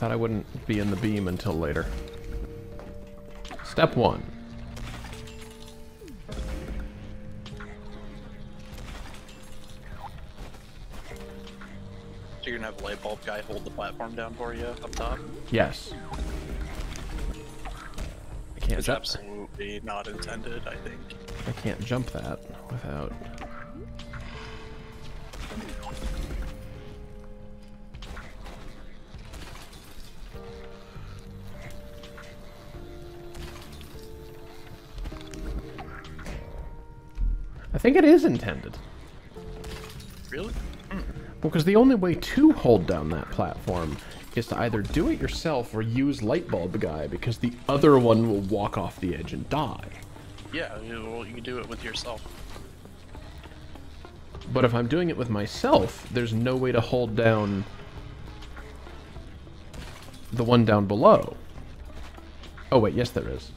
Thought I wouldn't be in the beam until later. Step one. So you're gonna have a light bulb guy hold the platform down for you up top? Yes. I can't It's jump. absolutely not intended, I think. I can't jump that without. Think it is intended. Really? Well, because the only way to hold down that platform is to either do it yourself or use Lightbulb Guy, because the other one will walk off the edge and die. Yeah, well, you can do it with yourself. But if I'm doing it with myself, there's no way to hold down the one down below. Oh wait, yes there is.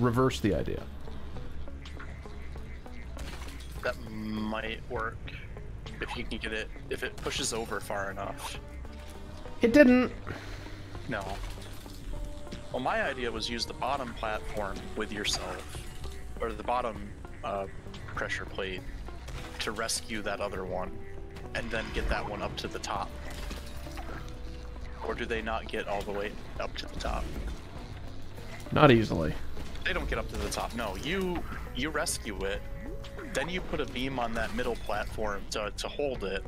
Reverse the idea. That might work if you can get it, if it pushes over far enough. It didn't. No. Well, my idea was use the bottom platform with yourself, or the bottom uh, pressure plate, to rescue that other one, and then get that one up to the top. Or do they not get all the way up to the top? Not easily. They don't get up to the top. No, you you rescue it, then you put a beam on that middle platform to to hold it,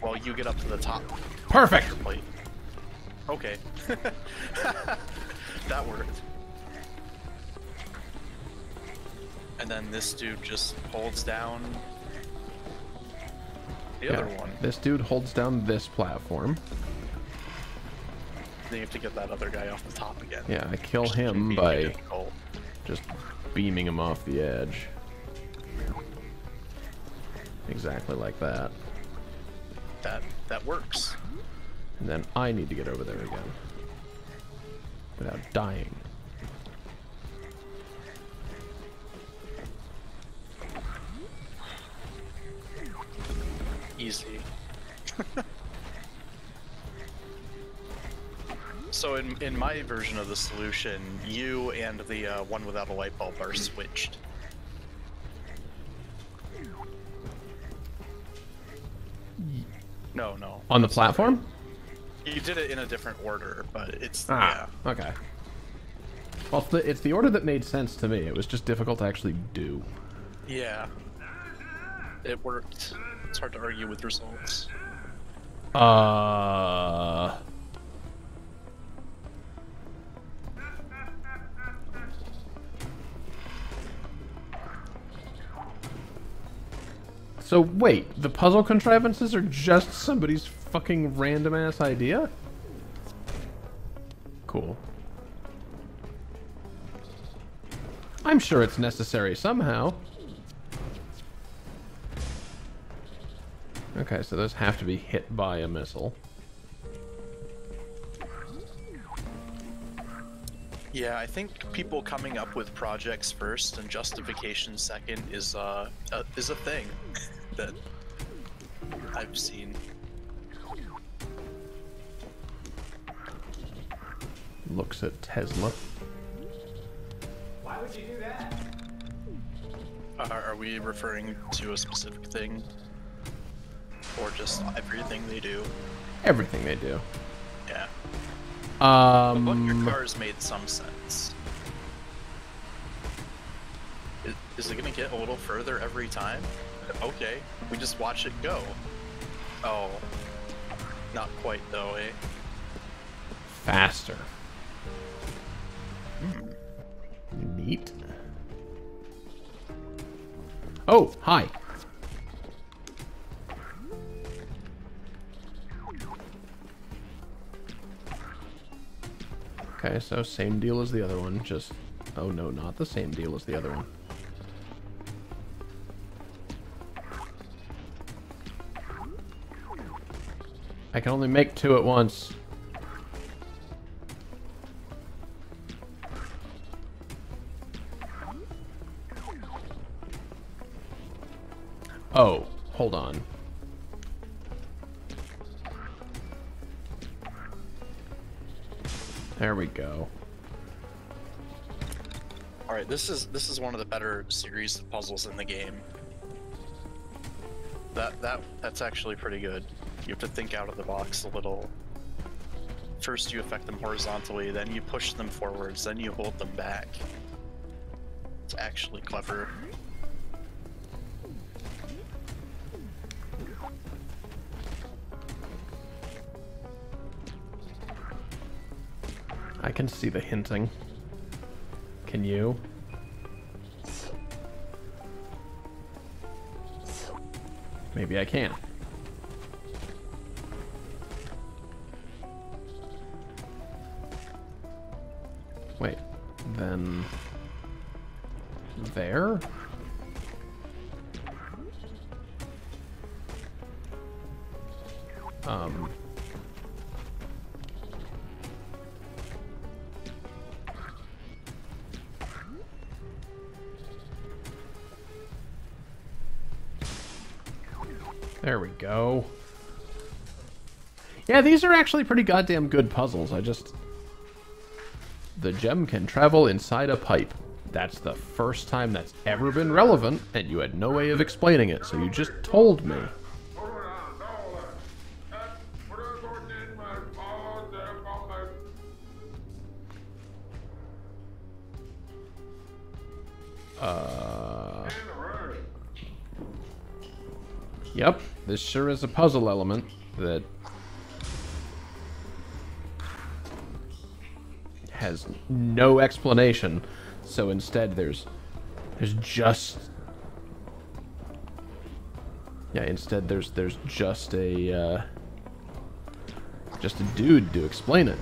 while you get up to the top Perfect! plate. Okay. (laughs) that worked. And then this dude just holds down the Yeah, other one. This dude holds down this platform. Then you have to get that other guy off the top again. Yeah, I kill him by beaming him off the edge. Exactly like that. That that works. And then I need to get over there again. Without dying. Easy. (laughs) so in in my version of the solution, you and the uh, one without a light bulb are switched. No, no. On the platform? You did it in a different order, but it's Ah, yeah. okay. Well, it's the, it's the order that made sense to me. It was just difficult to actually do. Yeah. It worked. It's hard to argue with results. Uh. So wait, the puzzle contrivances are just somebody's fucking random ass idea? Cool. I'm sure it's necessary somehow. Okay, so those have to be hit by a missile. Yeah, I think people coming up with projects first and justification second is uh, a, is a thing that I've seen. Looks at Tesla. Why would you do that? Are, are we referring to a specific thing, or just everything they do? Everything they do. Yeah. But your Um, cars made some sense. Is, is it gonna get a little further every time? Okay, we just watch it go. Oh, not quite though, eh? faster. Neat. Oh, hi. Okay, so same deal as the other one, just... Oh no, not the same deal as the other one. I can only make two at once. Oh, hold on. There we go. All right, this is this is one of the better series of puzzles in the game. That that that's actually pretty good. You have to think out of the box a little. First, you affect them horizontally, then you push them forwards, then you hold them back. It's actually clever. I can see the hinting. Can you? Maybe I can. Wait, then there? Um There we go. Yeah, these are actually pretty goddamn good puzzles. I just... The gem can travel inside a pipe. That's the first time that's ever been relevant, and you had no way of explaining it, so you just told me. Uh... Yep, this sure is a puzzle element that has no explanation. So instead, there's there's just yeah. Instead, there's there's just a uh, just a dude to explain it.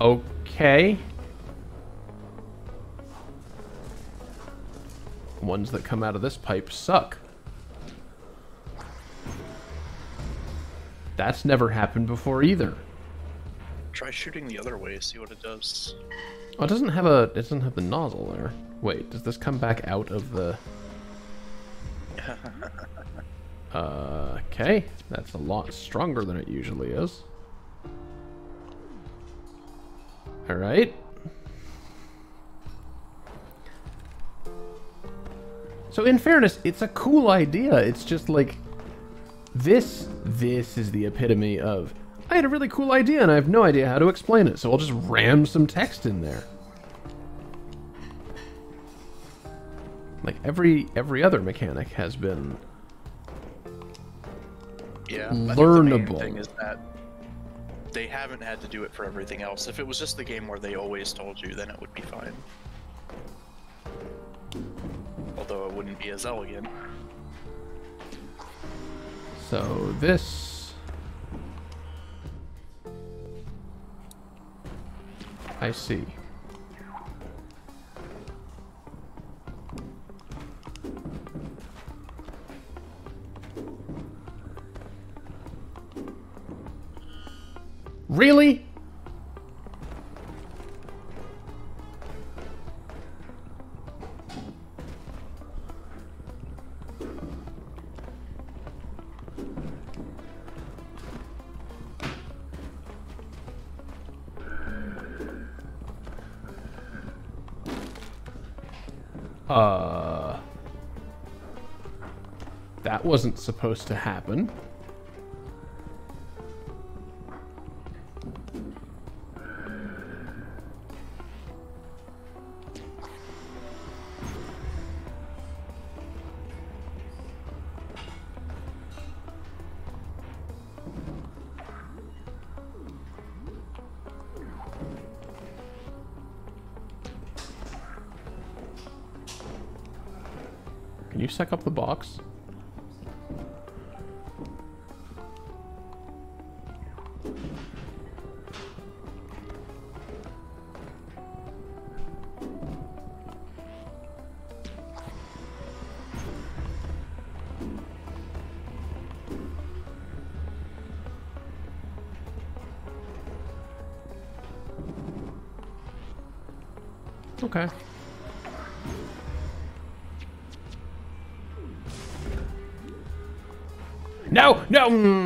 Okay. Ones that come out of this pipe suck. That's never happened before either. Try shooting the other way, see what it does. Oh, it doesn't have a. It doesn't have the nozzle there. Wait, does this come back out of the? Uh, (laughs) okay, that's a lot stronger than it usually is. All right. So in fairness, it's a cool idea. It's just like this. This is the epitome of. I had a really cool idea and I have no idea how to explain it, so I'll just ram some text in there. Like every every other mechanic has been Yeah. Learnable. thing is that they haven't had to do it for everything else. If it was just the game where they always told you, then it would be fine. Although it wouldn't be as elegant. so this I see. Really? That wasn't supposed to happen. No,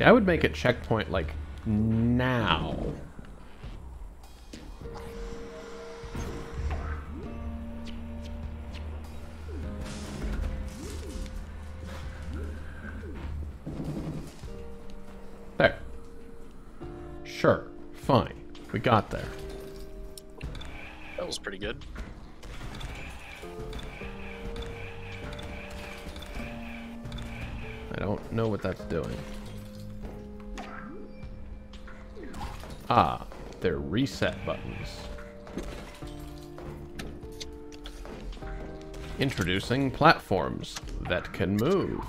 See, I would make it checkpoint like now. There. Sure. Fine. We got there. That was pretty good. I don't know what that's doing. They're reset buttons. Introducing platforms that can move.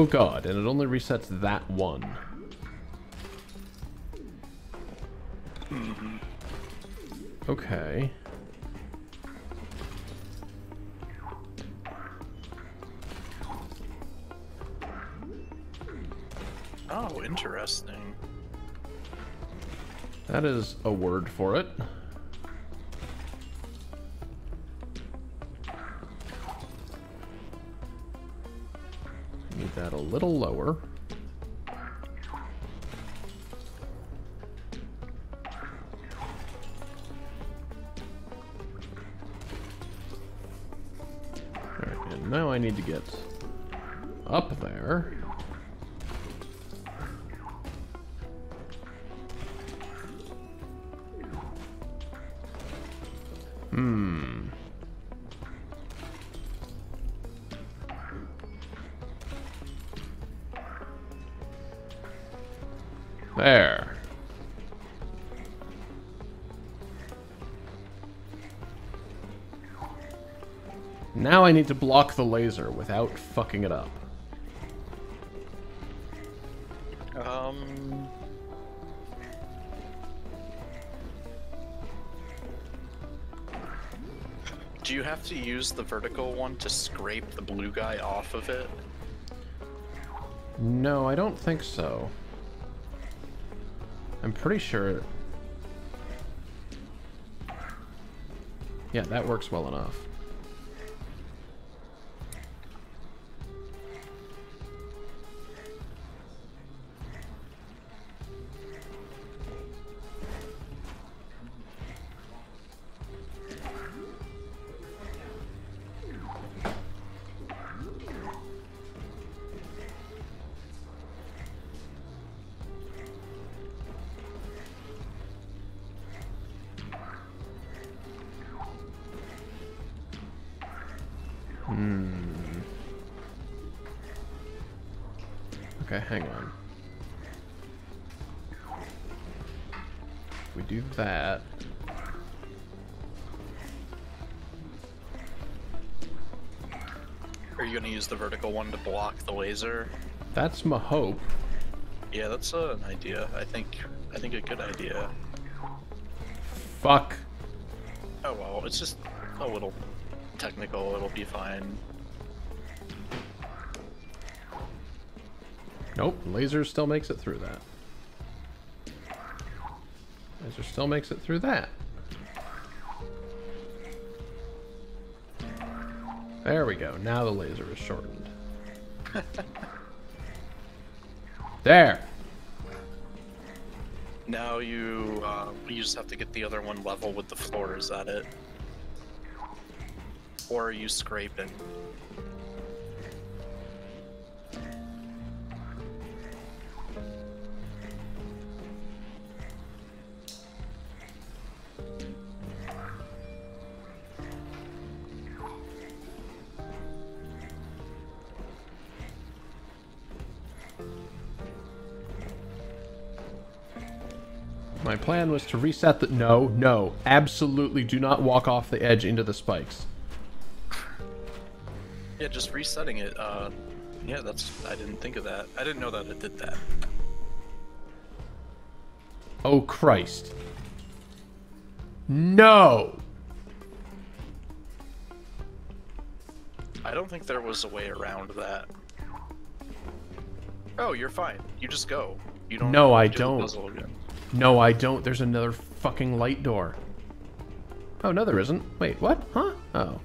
Oh god, and it only resets that one. Okay. Oh, interesting. That is a word for it. that a little lower. And now I need to get up there. I need to block the laser without fucking it up. Um. Do you have to use the vertical one to scrape the blue guy off of it? No, I don't think so. I'm pretty sure... Yeah, that works well enough. One to block the laser? That's my hope. Yeah, that's uh, an idea. I think I think a good idea. Fuck. Oh well, it's just a little technical. It'll be fine. Nope, laser still makes it through that. Laser still makes it through that. There we go. Now the laser is shortened. (laughs) there. Now you uh, you just have to get the other one level with the floor. Is that it? Or are you scraping? My plan was to reset the... No, no. Absolutely do not walk off the edge into the spikes. Yeah, just resetting it. Uh, yeah, that's. I didn't think of that. I didn't know that it did that. Oh, Christ. No! I don't think there was a way around that. Oh, you're fine. You just go. You don't. No, I do don't. No, I don't. There's another fucking light door. Oh, no, there isn't. Wait, what? Huh? Oh.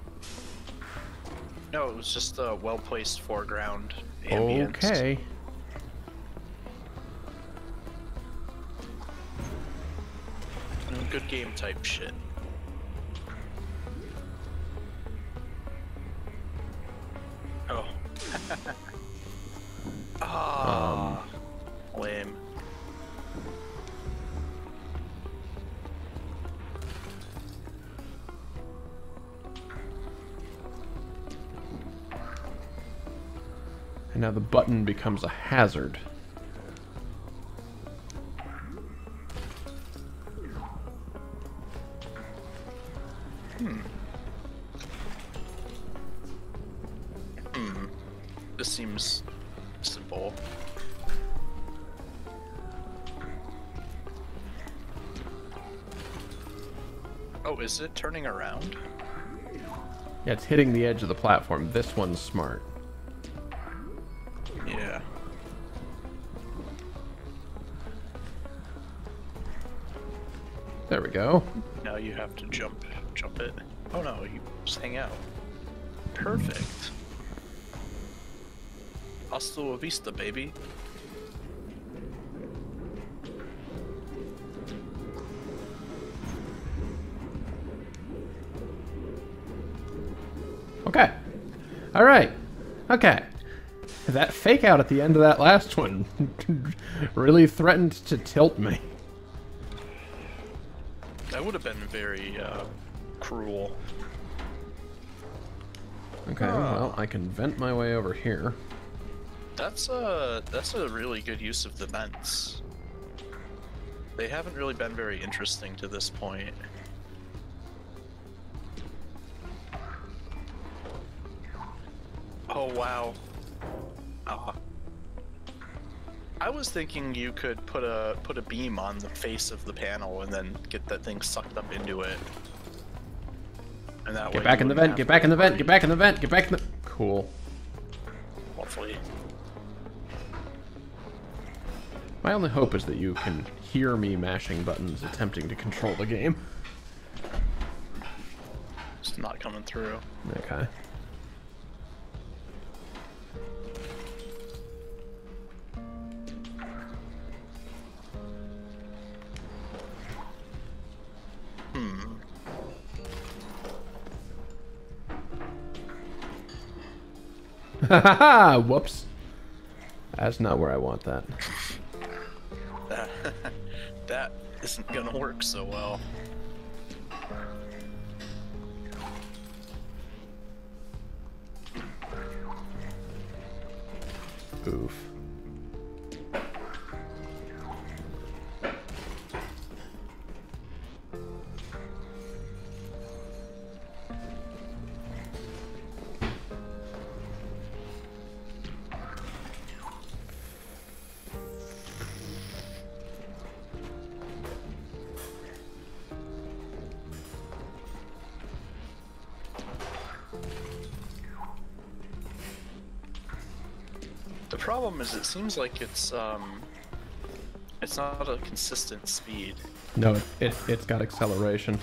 No, it was just a well-placed foreground ambience. Okay. Good game type shit. Button becomes a hazard. Hmm. This seems simple. Oh, is it turning around? Yeah, it's hitting the edge of the platform. This one's smart. Hasta la vista, baby. Okay. All right. Okay. That fake out at the end of that last one (laughs) really threatened to tilt me. That would have been very uh, cruel. Okay, well, I can vent my way over here. That's a that's a really good use of the vents. They haven't really been very interesting to this point. Oh wow. Ah. I was thinking you could put a put a beam on the face of the panel and then get that thing sucked up into it. And that way Get back in the vent, get back in the vent, get back in the vent, get back in the... Cool. Hopefully. My only hope is that you can hear me mashing buttons attempting to control the game. It's not coming through. Okay. Hmm. Haha! (laughs) Whoops. That's not where I want that. That that isn't gonna work so well. Oof. Is it seems like it's um it's not a consistent speed. No, it, it, it's got acceleration.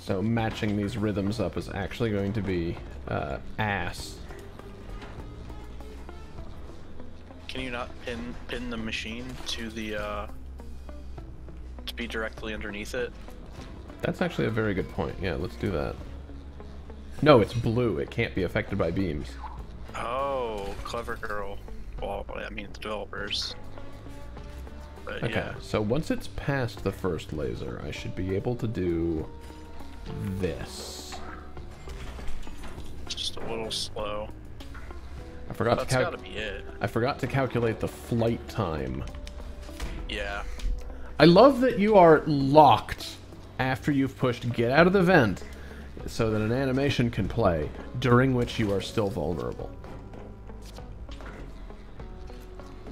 So matching these rhythms up is actually going to be uh, ass. Can you not pin pin the machine to the uh to be directly underneath it? That's actually a very good point. Yeah, let's do that. No, it's blue. It can't be affected by beams. Clever girl. Well, I mean the developers. But Okay, yeah. so once it's past the first laser, I should be able to do this. Just a little slow. I forgot That's to gotta be it. I forgot to calculate the flight time. Yeah. I love that you are locked after you've pushed get out of the vent so that an animation can play during which you are still vulnerable.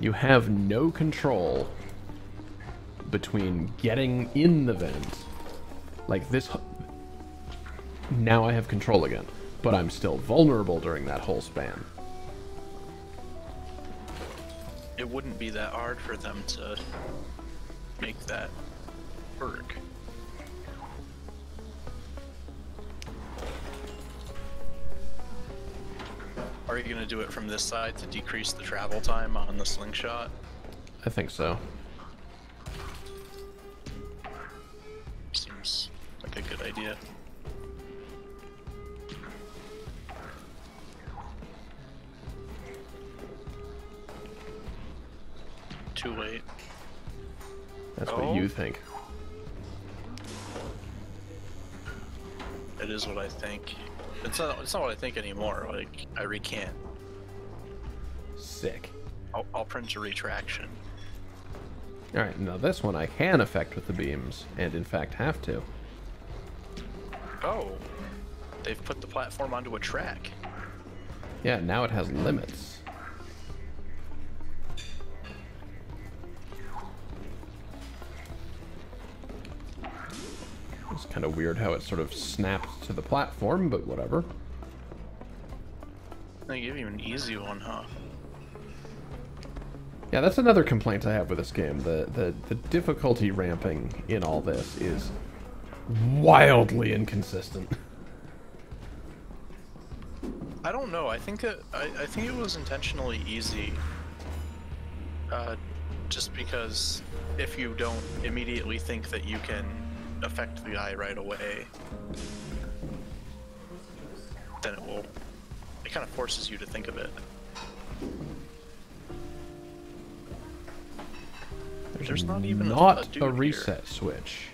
You have no control between getting in the vent. Like this. Now I have control again, but I'm still vulnerable during that whole span. It wouldn't be that hard for them to make that work. Are you gonna do it from this side to decrease the travel time on the slingshot? I think so. Seems like a good idea. Too late. That's Oh. what you oh. think. It is what I think. It's not. It's not what I think anymore. Like I recant. Sick. I'll, I'll print a retraction. Alright, now this one I can affect with the beams, and in fact have to. Oh, they've put the platform onto a track. Yeah, now it has limits. It's kind of weird how it sort of snapped to the platform, but whatever. They give you an easy one, huh? Yeah, that's another complaint I have with this game. The, the, the difficulty ramping in all this is wildly inconsistent. (laughs) I don't know. I think it. I, I think it was intentionally easy. Uh, just because if you don't immediately think that you can affect the guy right away, then it will it kind of forces you to think of it. There's not even a- not a a, here. reset switch.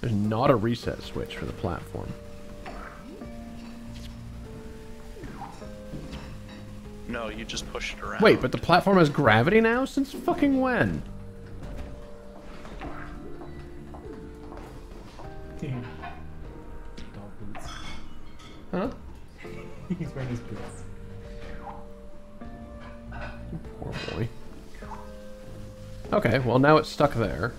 There's not a reset switch for the platform. No, you just push it around. Wait, but the platform has gravity now? Since fucking when? Wearing his boots. Poor boy. Okay, well now it's stuck there.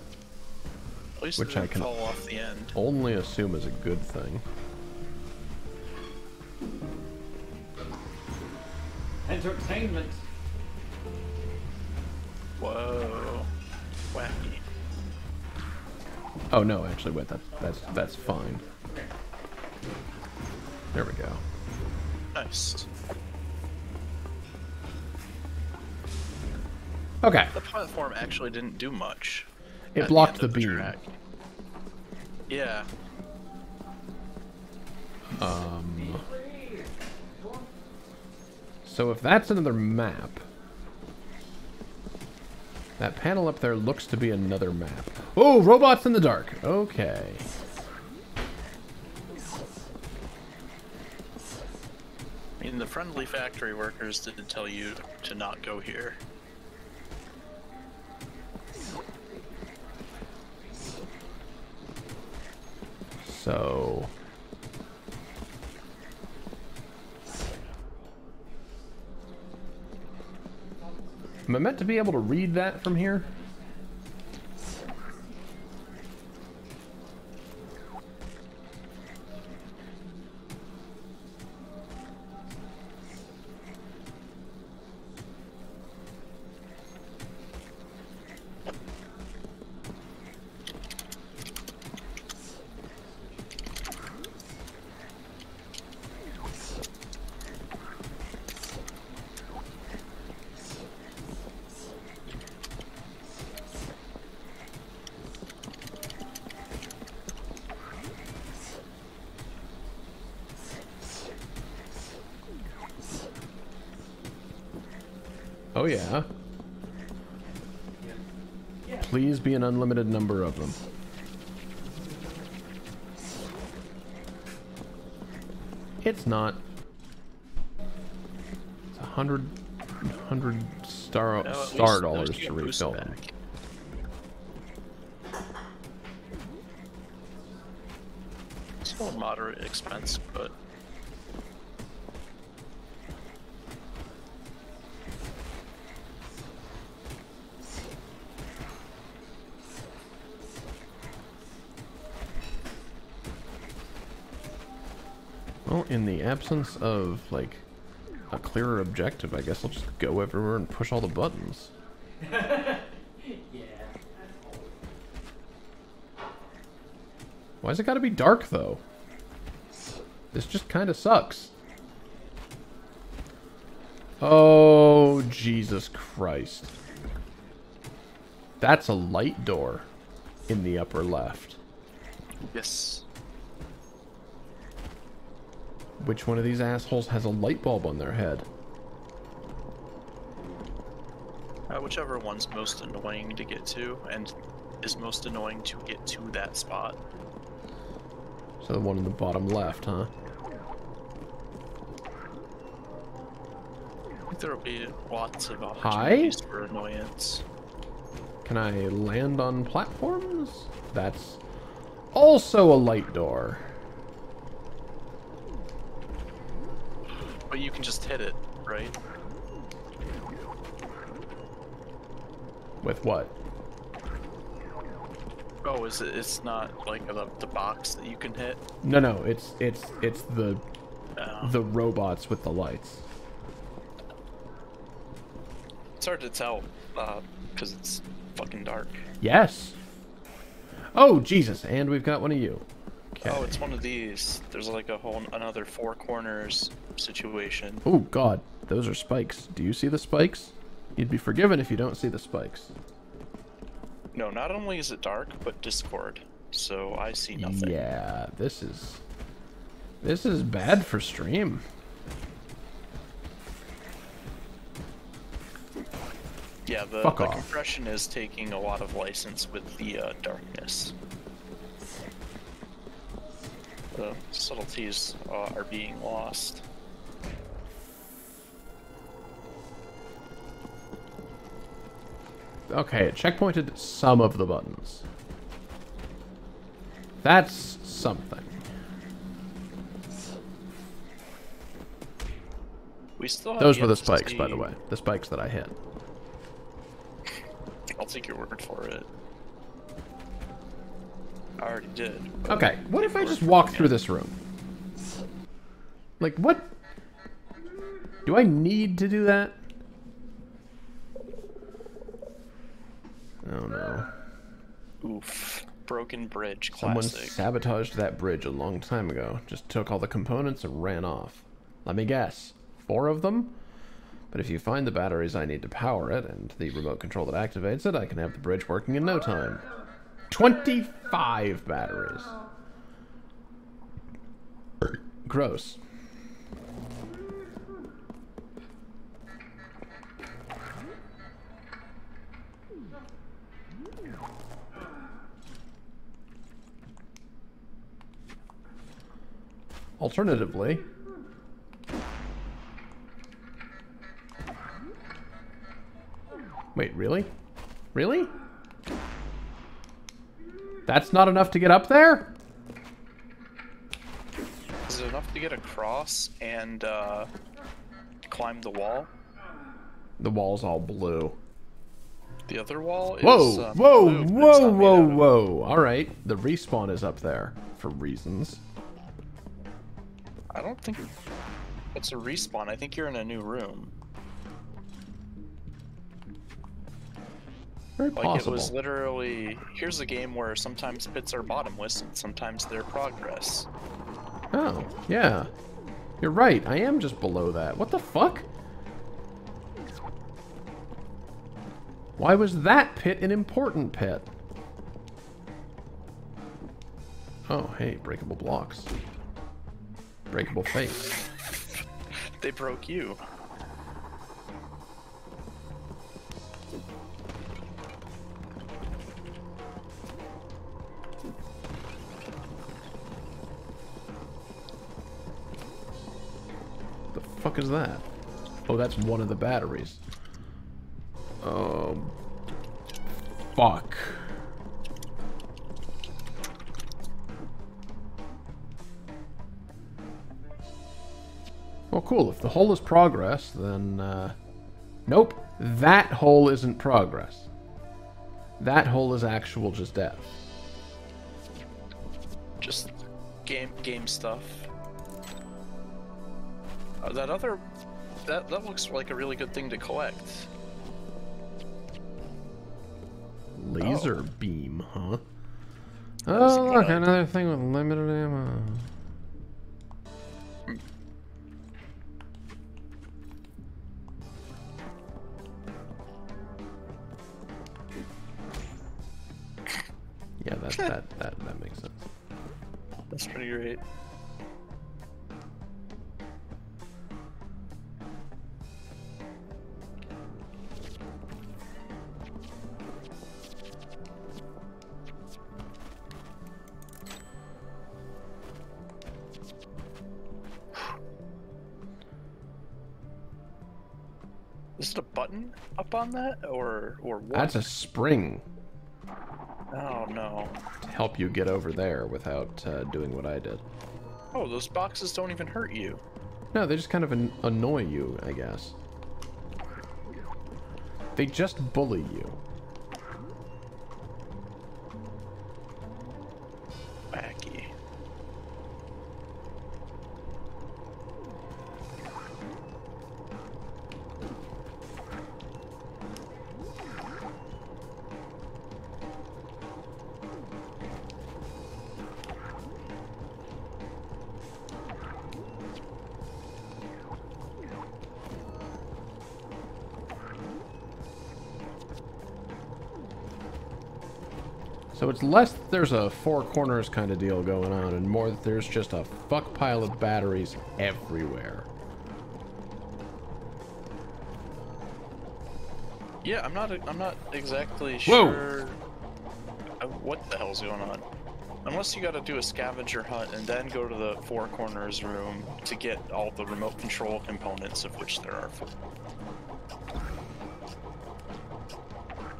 At least which it I didn't can- fall off the end. Only assume is a good thing. Entertainment. Whoa. Wacky. Oh no, actually, wait, that, that's that's fine. There we go. Nice. Okay, The platform actually didn't do much. it blocked the of beam. track. Yeah. Um, so if that's another map, that panel up there looks to be another map. Oh, robots in the dark. Okay. I mean, the friendly factory workers didn't tell you to not go here. So. Am I meant to be able to read that from here? An unlimited number of them. It's not. It's a hundred, hundred star No, star dollars to refill them. back. Still a moderate expense, absence of like a clearer objective, I guess I'll just go everywhere and push all the buttons. (laughs) Yeah. Why's it gotta be dark though? This just kind of sucks. Oh, Jesus Christ. That's a light door in the upper left. yes. Which one of these assholes has a light bulb on their head? Uh, whichever one's most annoying to get to, and is most annoying to get to that spot. So the one in the bottom left, huh? I think there'll be lots of Hi? opportunities for annoyance. Can I land on platforms? That's also a light door. You can just hit it, right? With what? Oh, is it? It's not like the, the box that you can hit. No, no, it's it's it's the Uh, the robots with the lights. it's hard to tell because it's fucking dark. Yes. Oh Jesus! And we've got one of you. Okay. Oh, it's one of these. There's like a whole another four corners situation. Oh God, those are spikes. Do you see the spikes? You'd be forgiven if you don't see the spikes. No, not only is it dark, but Discord. So I see nothing. Yeah, this is this is bad for stream. Yeah, the, the compression is taking a lot of license with the uh, darkness. The subtleties uh, are being lost. Okay, it checkpointed some of the buttons. That's something. We still have Those were the spikes, by the way. The spikes that I hit. I'll take your word for it. I already did. Okay, what if I just walk through this room? Like, what? Do I need to do that? Oh no. Oof. Broken bridge, classic. Someone sabotaged that bridge a long time ago. Just took all the components and ran off. Let me guess. Four of them? But if you find the batteries I need to power it and the remote control that activates it, I can have the bridge working in no time. 25 batteries. Gross. Alternatively, wait, really? Really? That's not enough to get up there? Is it enough to get across and uh, climb the wall? The wall's all blue. The other wall is. Whoa, uh, whoa, blue, whoa, whoa, whoa. All right, the respawn is up there for reasons. I don't think it's a respawn. I think you're in a new room. Very Like possible. it was literally. Here's a game where sometimes pits are bottomless and sometimes they're progress. Oh, yeah. You're right. I am just below that. What the fuck? Why was that pit an important pit? Oh, hey, breakable blocks. Breakable face. (laughs) They broke you. Fuck is that? Oh, that's one of the batteries. Um. Fuck. Well, cool. If the hole is progress, then, uh... Nope. That hole isn't progress. That hole is actual just death. Just game game stuff. Uh, that other. That, that looks like a really good thing to collect. Laser beam, huh? Oh, look, I- another thing with limited ammo. Yeah, that that that that makes sense. That's pretty great. Button up on that, or or what? That's a spring Oh no! to help you get over there without uh, doing what I did. Oh, those boxes don't even hurt you. No, they just kind of an- annoy you, I guess. They just bully you. Less there's a four corners kind of deal going on, and more that there's just a fuck pile of batteries everywhere. Yeah, I'm not. I'm not exactly Whoa. sure uh, what the hell's going on. Unless you got to do a scavenger hunt and then go to the four corners room to get all the remote control components, of which there are four.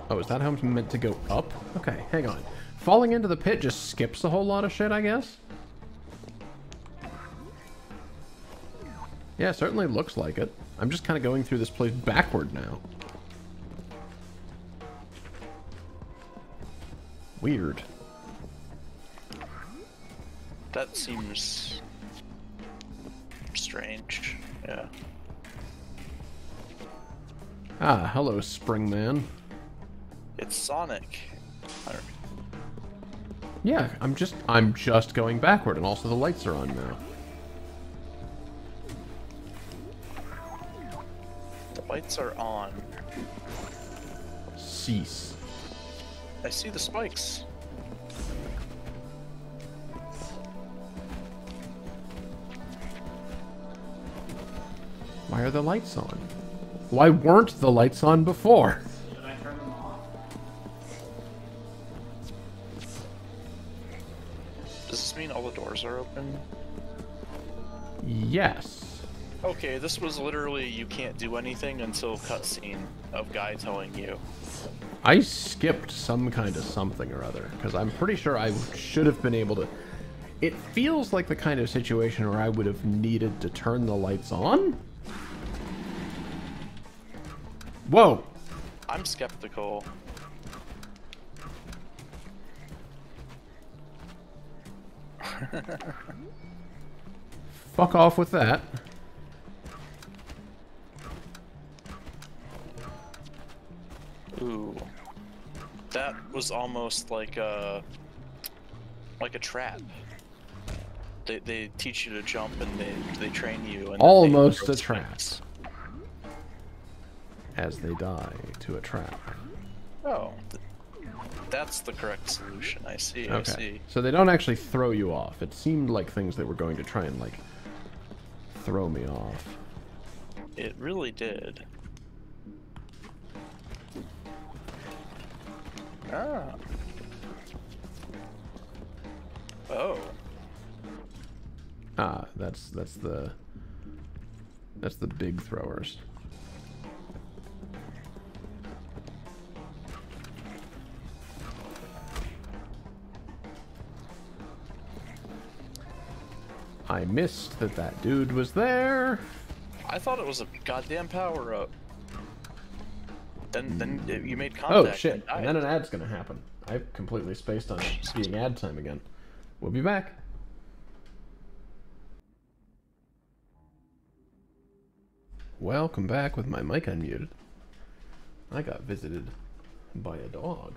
Oh, is that how I'm meant to go up? Okay, hang on. Falling into the pit just skips a whole lot of shit, I guess? Yeah, certainly looks like it. I'm just kind of going through this place backward now. Weird. That seems strange. Yeah. Ah, hello, Springman. It's Sonic. I- Yeah, I'm just I'm just going backward, and also the lights are on now. The lights are on. Cease. I see the spikes. Why are the lights on? Why weren't the lights on before? Doors are open? Yes. Okay, this was literally you can't do anything until cutscene of guy telling you. I skipped some kind of something or other because I'm pretty sure I should have been able to. It feels like the kind of situation where I would have needed to turn the lights on. Whoa! I'm skeptical. (laughs) Fuck off with that. Ooh. That was almost like a like a trap. They, they teach you to jump and they they train you and Almost a trap. As they die to a trap. Oh, that's the correct solution. I see. I see. So they don't actually throw you off. It seemed like things that were going to try and, like, throw me off. It really did. Ah. Oh. Ah, that's that's the that's the big throwers. I missed that that dude was there. I thought it was a goddamn power up. Then, then you made oh, contact. Oh shit! and And then an ad's gonna happen. I've completely spaced on it being ad time again. We'll be back. Welcome back with my mic unmuted. I got visited by a dog.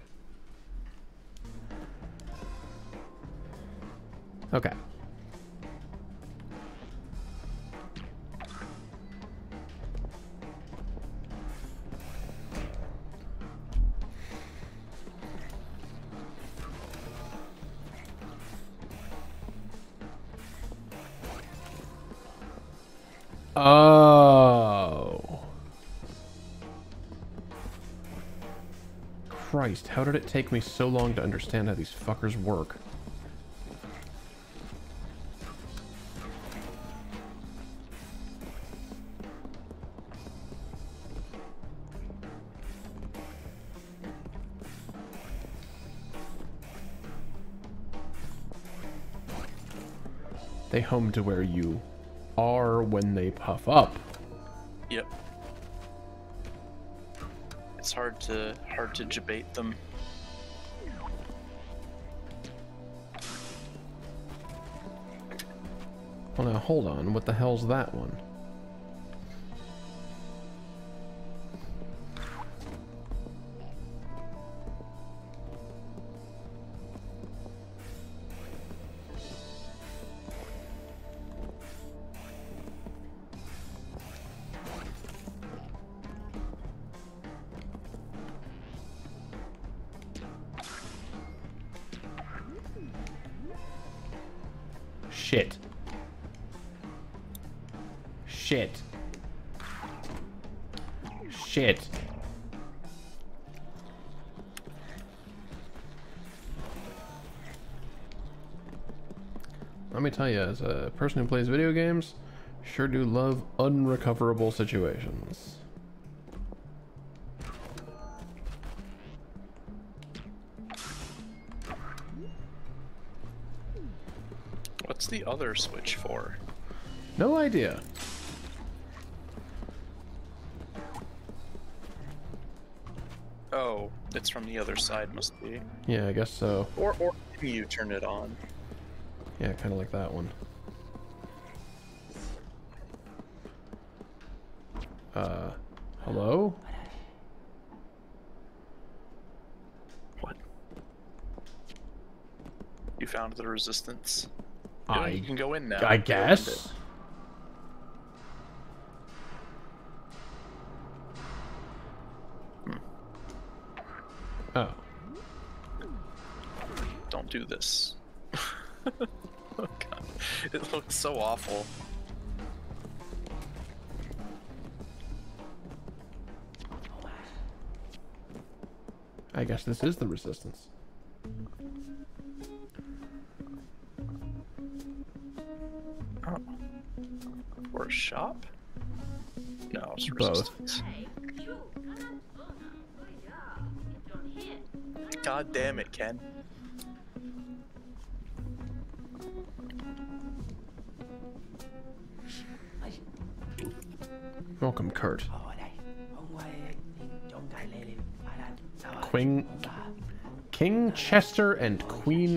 Okay. Oh. Christ, how did it take me so long to understand how these fuckers work? They home to where you are when they puff up. Yep. It's hard to hard to debate them. Well, now hold on. What the hell's that one? Shit. Shit. Shit. Let me tell you, as a person who plays video games, sure do love unrecoverable situations. What's the other switch for? No idea. Oh, it's from the other side, must be. Yeah, I guess so. Or, or maybe you turn it on. Yeah, kind of like that one. Uh, hello? What? You found the resistance. I, you can go in now. I guess. Hmm. Oh, Don't do this. (laughs) oh god, it looks so awful. I guess this is the resistance. It's Both. God damn it, Ken. Welcome, Kurt. Ở đây, hôm qua thì trông cái lê lên, phải là sao ạ? Queen, King Chester and Queen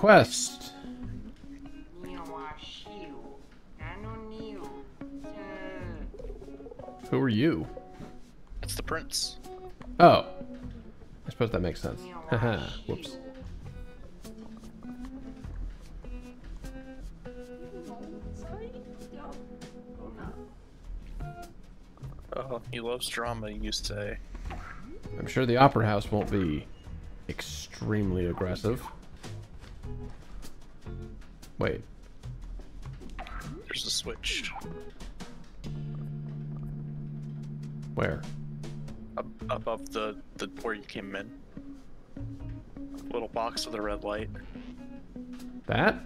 quest. Who are you? It's the prince. Oh. I suppose that makes sense. (laughs) Haha. Whoops. Oh, he loves drama, you say. I'm sure the Opera House won't be extremely aggressive. Wait. There's a switch. Where? Up, above the, the where you came in. Little box with a red light. That?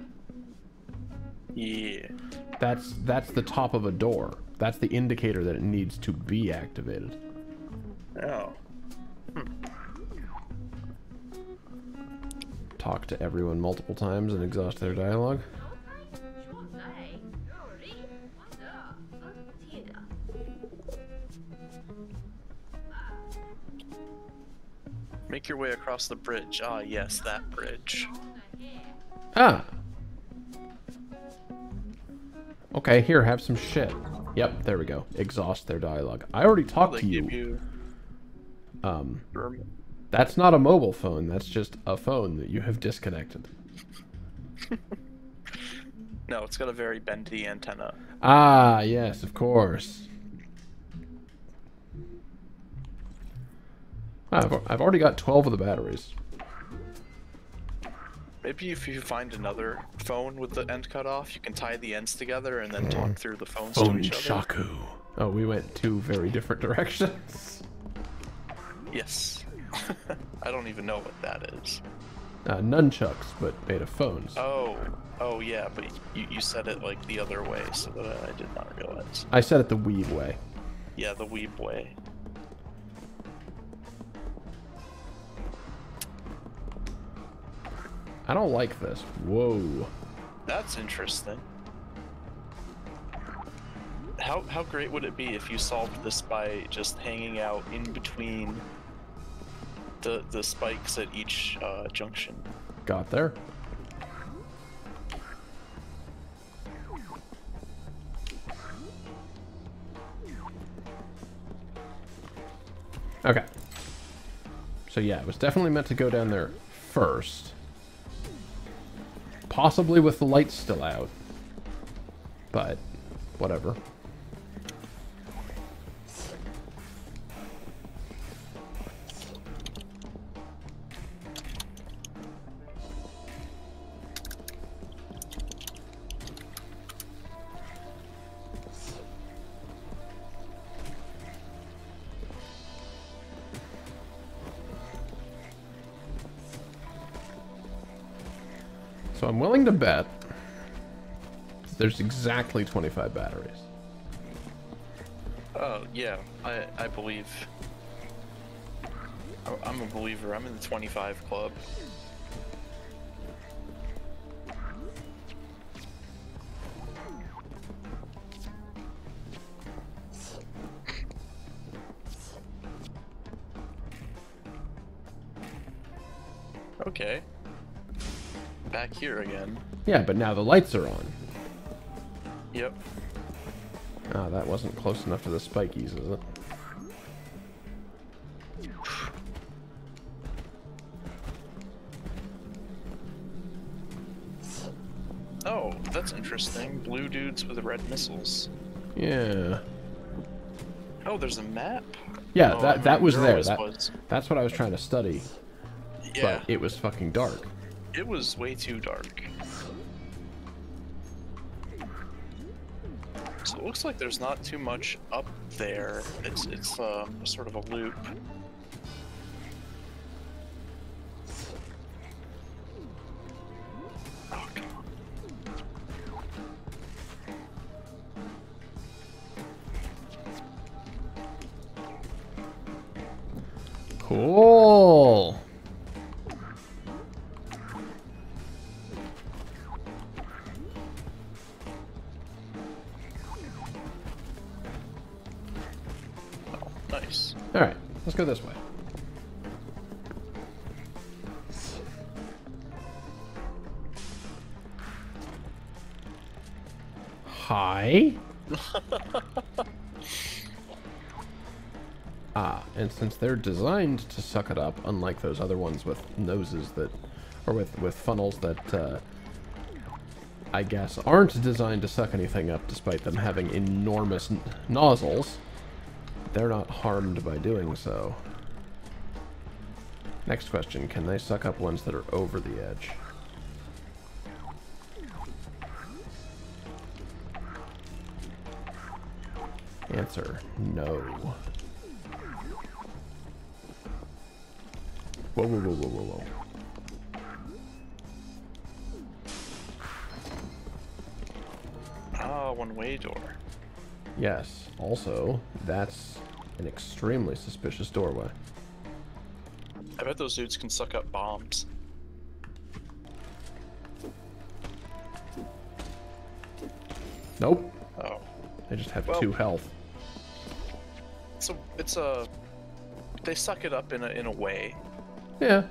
Yeah. That's that's the top of a door. That's the indicator that it needs to be activated. Oh. Hmm. Talk to everyone multiple times and exhaust their dialogue. Make your way across the bridge. Ah, yes, that bridge. Ah. Okay, here, have some shit. Yep, there we go. Exhaust their dialogue. I already talked to you. you. Um, that's not a mobile phone. That's just a phone that you have disconnected. (laughs) No, it's got a very bendy antenna. Ah, yes, of course. Ah, I've, I've already got 12 of the batteries. Maybe if you find another phone with the end cut off, you can tie the ends together and then talk through the phones to Phone each other. shaku. Oh, we went two very different (laughs) directions. Yes. (laughs) I don't even know what that is. Uh, nunchucks, but made of phones. Oh, oh yeah, but you, you said it like the other way, so that I did not realize. I said it the weeb way. Yeah, the weeb way. I don't like this. Whoa. That's interesting. How how great would it be if you solved this by just hanging out in between the the spikes at each uh, junction? Got there. Okay. So yeah, it was definitely meant to go down there first. Possibly with the lights still out. But, whatever. I'm willing to bet there's exactly 25 batteries. Oh yeah, I I believe. I'm a believer. I'm in the 25 club. Okay. Back here again. Yeah, but now the lights are on. Yep. Ah, that wasn't close enough to the spikies, is it? Oh, that's interesting. Blue dudes with red missiles. Yeah. Oh, there's a map. Yeah, Oh, that that was there. That, was. That's what I was trying to study, Yeah, but it was fucking dark. It was way too dark. So it looks like there's not too much up there. It's it's um, sort of a loop. They're designed to suck it up, unlike those other ones with noses that, or with with funnels that, uh, I guess aren't designed to suck anything up, despite them having enormous nozzles they're not harmed by doing so. Next question, can they suck up ones that are over the edge? Answer, no. Whoa, whoa, whoa, whoa, whoa, whoa. Ah, one-way door. Yes, also, that's an extremely suspicious doorway. I bet those dudes can suck up bombs. Nope, Oh, they just have Well- two health. so it's a. They suck it up in a in a way. Yeah,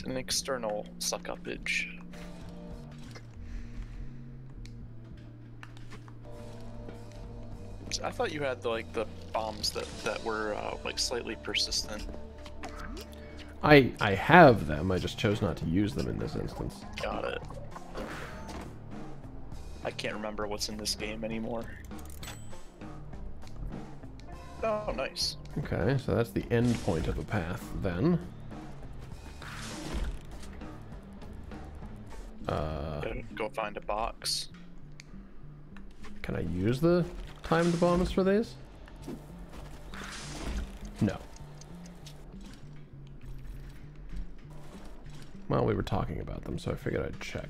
It's an external suck upage. I thought you had the, like the bombs that that were uh, like slightly persistent. I I have them. I just chose not to use them in this instance. Got it. I can't remember what's in this game anymore. Oh, nice. Okay, so that's the end point of the path then. Uh, go find a box. can I use the timed bombs for these? No. Well, we were talking about them, so I figured I'd check.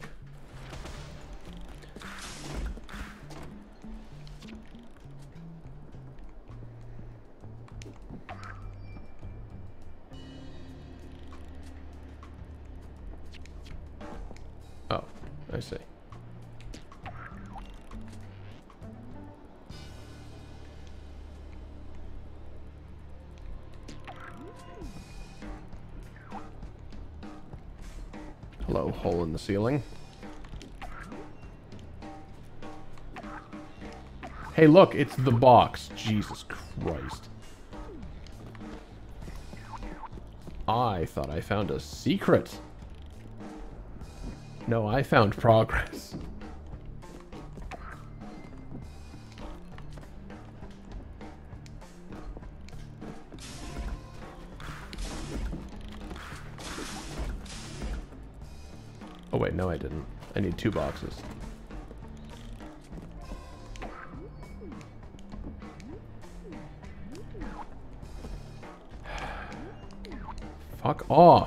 Ceiling. Hey, look, it's the box. Jesus Christ. I thought I found a secret. No, I found progress. Two boxes. (sighs) Fuck off.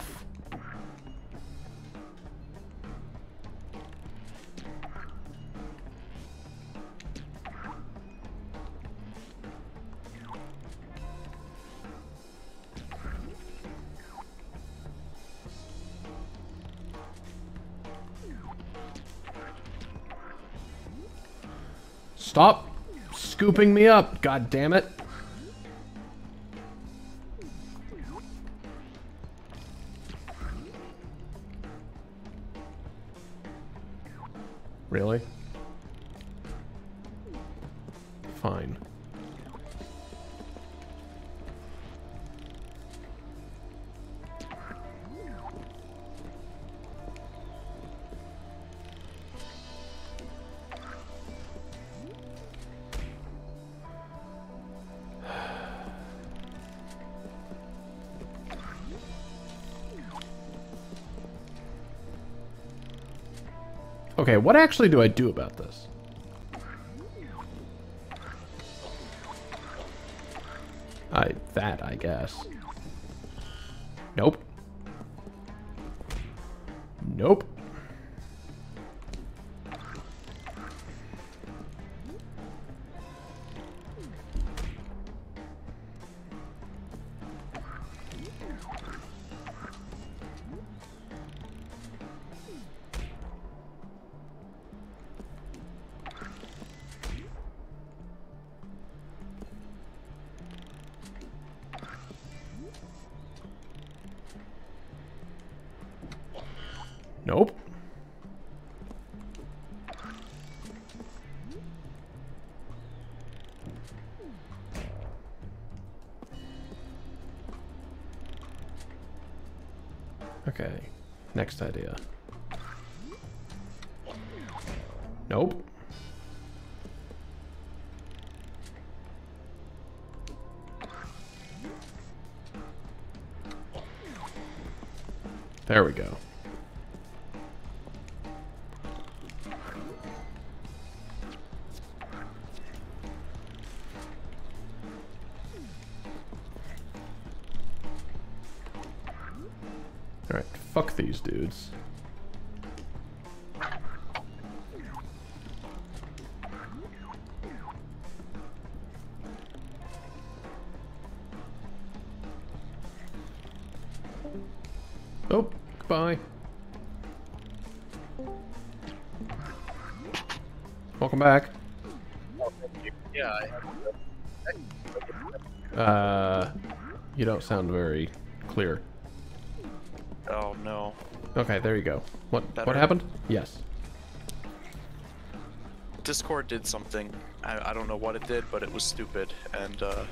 Me up, god damn it. Okay, what actually do I do about this? I that, I guess. Dudes. Oh, goodbye. Welcome back. Yeah, Uh, you don't sound very clear. Okay, there you go. What what happened? Yes. Discord did something. I, I don't know what it did, but it was stupid. And uh,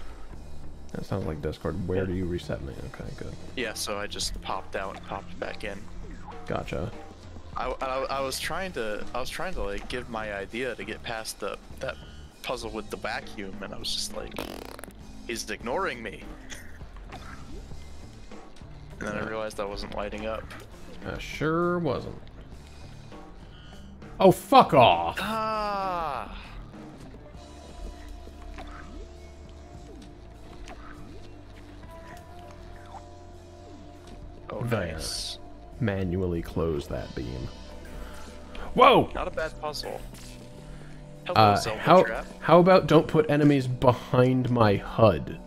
That sounds like Discord. Where do you reset me? Okay, good. yeah, so I just popped out and popped back in. Gotcha. I, I, I was trying to I was trying to like give my idea to get past the that puzzle with the vacuum, and I was just like, he's ignoring me. And then I realized I wasn't lighting up. I sure wasn't. Oh, fuck off! Ah. There. nice. Manually close that beam. Whoa! Not a bad puzzle. Hello, Uh, how trap. how about don't put enemies behind my HUD?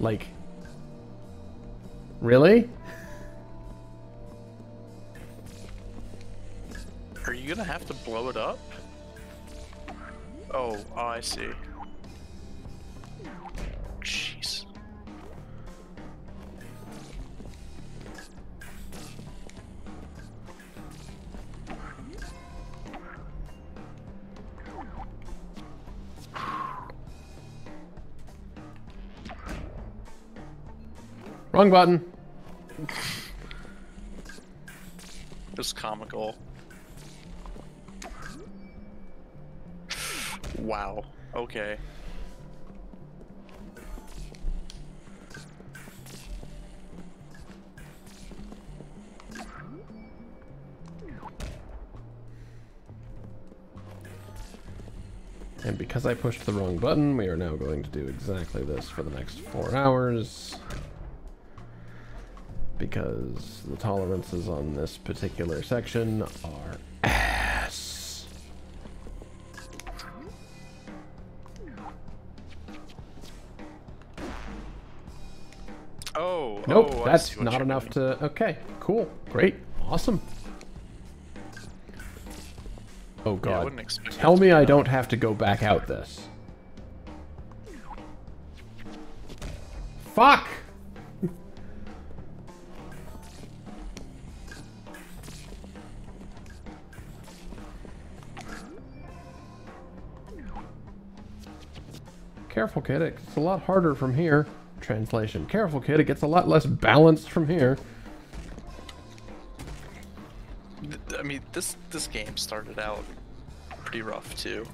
Like, really? Are you gonna have to blow it up? Oh, oh, I see. Wrong button. It was comical. Wow. Okay. And because I pushed the wrong button, we are now going to do exactly this for the next four hours. Because the tolerances on this particular section are ass. Oh. Nope, oh, that's not enough doing. to. Okay, cool, great, awesome. Oh god. wouldn't Tell me I don't have to go back out this. Fuck! Careful, kid. It gets a lot harder from here. Translation. Careful, kid. It gets a lot less balanced from here. I mean, this this game started out pretty rough too.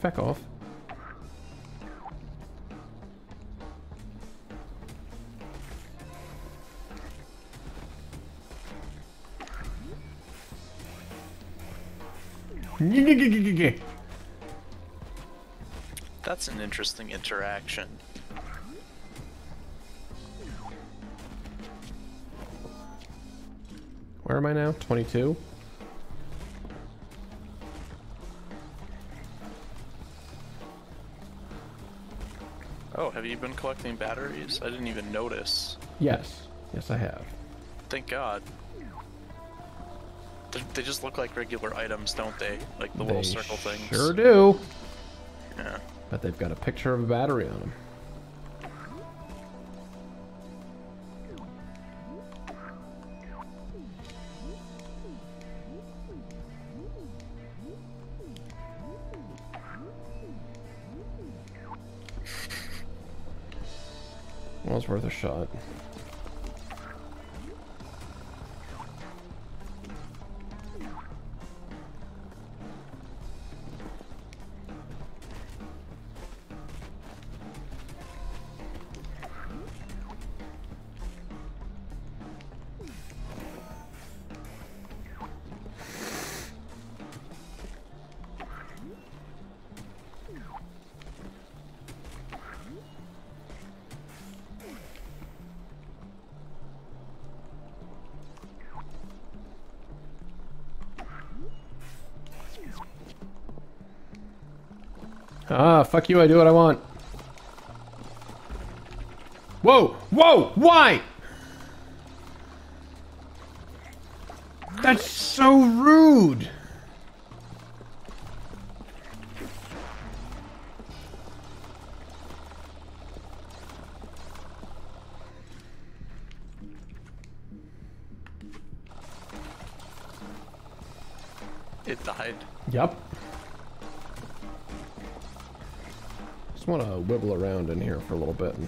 Feck off. That's an interesting interaction. Where am I now? 22? Oh, have you been collecting batteries? I didn't even notice. Yes. Yes, I have. Thank God. They, just look like regular items, don't they? Like the They little circle things. Sure do. Yeah. But they've got a picture of a battery on them. (laughs) Well, it's worth a shot. Fuck you, I do what I want. Whoa! Whoa! Why?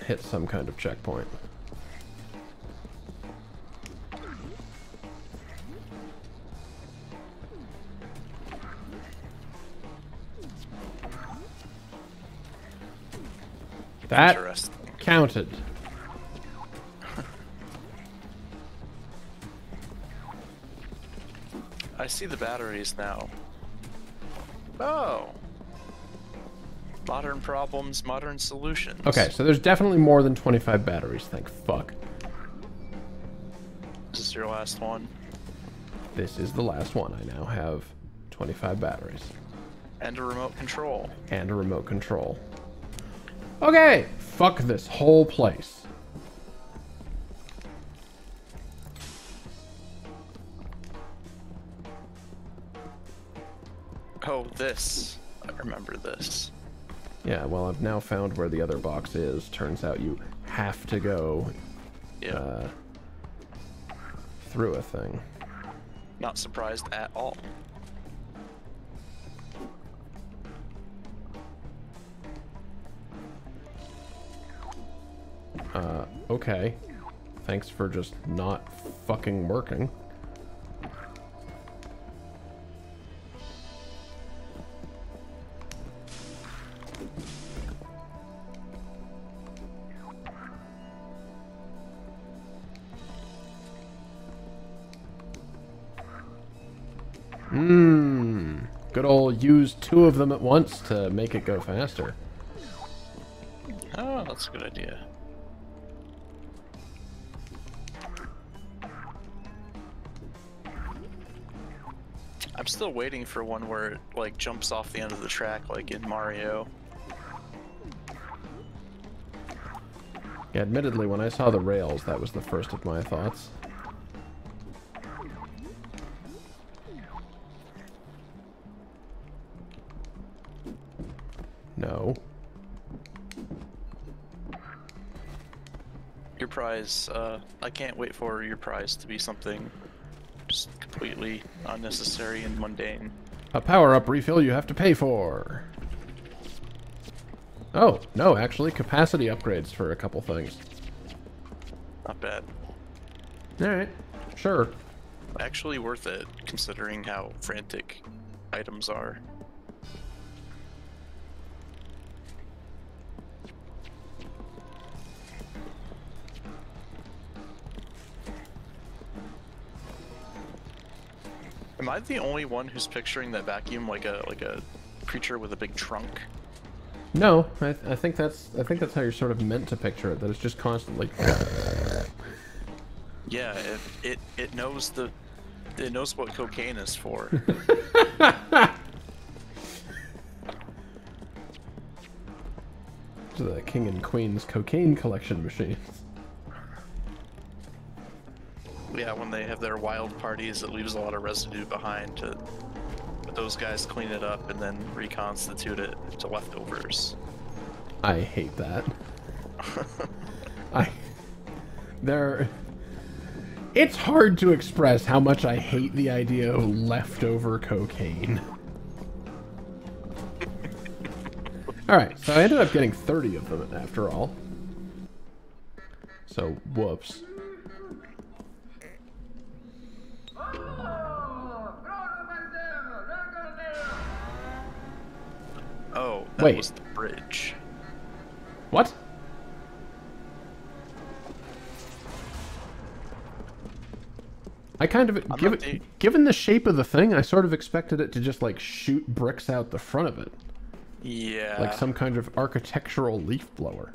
Hit some kind of checkpoint. That counted. I see the batteries now. Oh. Modern problems, modern solutions. Okay, so there's definitely more than 25 batteries, thank fuck. This is your last one. This is the last one. I now have 25 batteries. And a remote control. And a remote control. Okay, fuck this whole place. Oh, this. I remember this. Yeah, well, I've now found where the other box is. Turns out you have to go Yeah. uh, through a thing. Not surprised at all. Uh, okay. Thanks for just not fucking working. Two of them at once to make it go faster. Oh, that's a good idea. I'm still waiting for one where it like jumps off the end of the track like in Mario. Yeah, admittedly, when I saw the rails, that was the first of my thoughts. Prize, uh, I can't wait for your prize to be something just completely unnecessary and mundane. A power-up refill you have to pay for. Oh, no, actually, capacity upgrades for a couple things. Not bad. Alright, sure. Actually worth it considering how frantic items are. Am I the only one who's picturing that vacuum like a like a creature with a big trunk? No, I, I think that's I think that's how you're sort of meant to picture it. That it's just constantly. (laughs) Yeah, it it, it knows the it knows what cocaine is for. (laughs) the king and queen's cocaine collection machines. Yeah, when they have their wild parties, it leaves a lot of residue behind to but those guys clean it up and then reconstitute it to leftovers. I hate that. I there It's hard to express how much I hate the idea of leftover cocaine. (laughs) Alright, so I ended up getting 30 of them after all. So, whoops. That Wait. was the bridge. What? I kind of given the- given the shape of the thing, I sort of expected it to just like shoot bricks out the front of it, Yeah. like some kind of architectural leaf blower.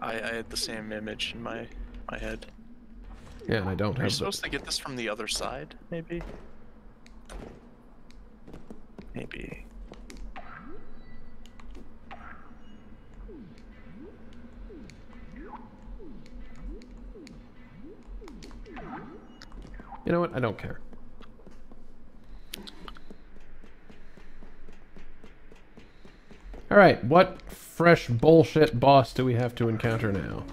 I, I had the same image in my my head. Yeah, and I don't Are you have the, supposed to get this from the other side, maybe? Maybe. You know what? I don't care. All right, what fresh bullshit boss do we have to encounter now?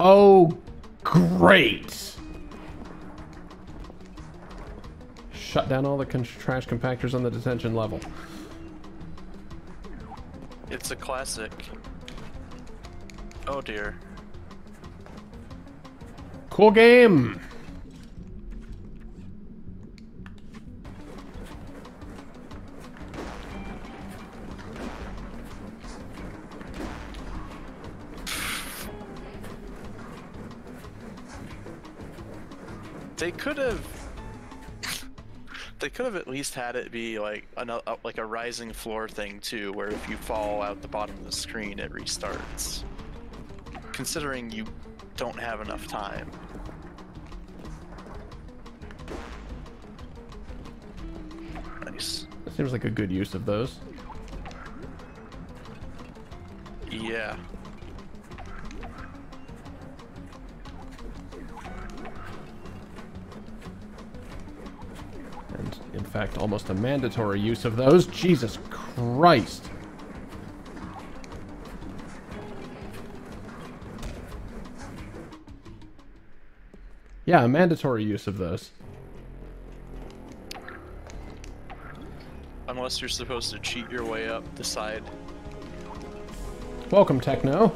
Oh, great! Shut down all the trash compactors on the detention level. It's a classic. Oh dear. Cool game! They could have. They could have at least had it be like a uh, like a rising floor thing too, where if you fall out the bottom of the screen, it restarts. Considering you don't have enough time. Nice. That seems like a good use of those. Yeah. And in fact, almost a mandatory use of those. Jesus Christ. Yeah, mandatory use of those. Unless you're supposed to cheat your way up the side. Welcome, Techno.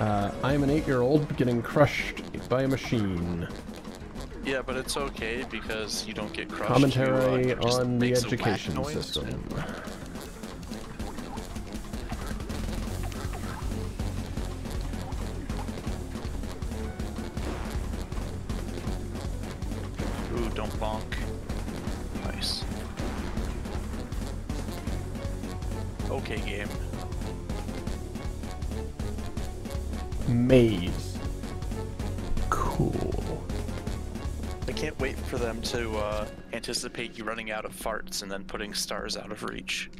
Uh, I'm an eight-year-old getting crushed by a machine. Yeah, but it's okay because you don't get crushed. Commentary you, uh, on the education system. You running out of farts and then putting stars out of reach.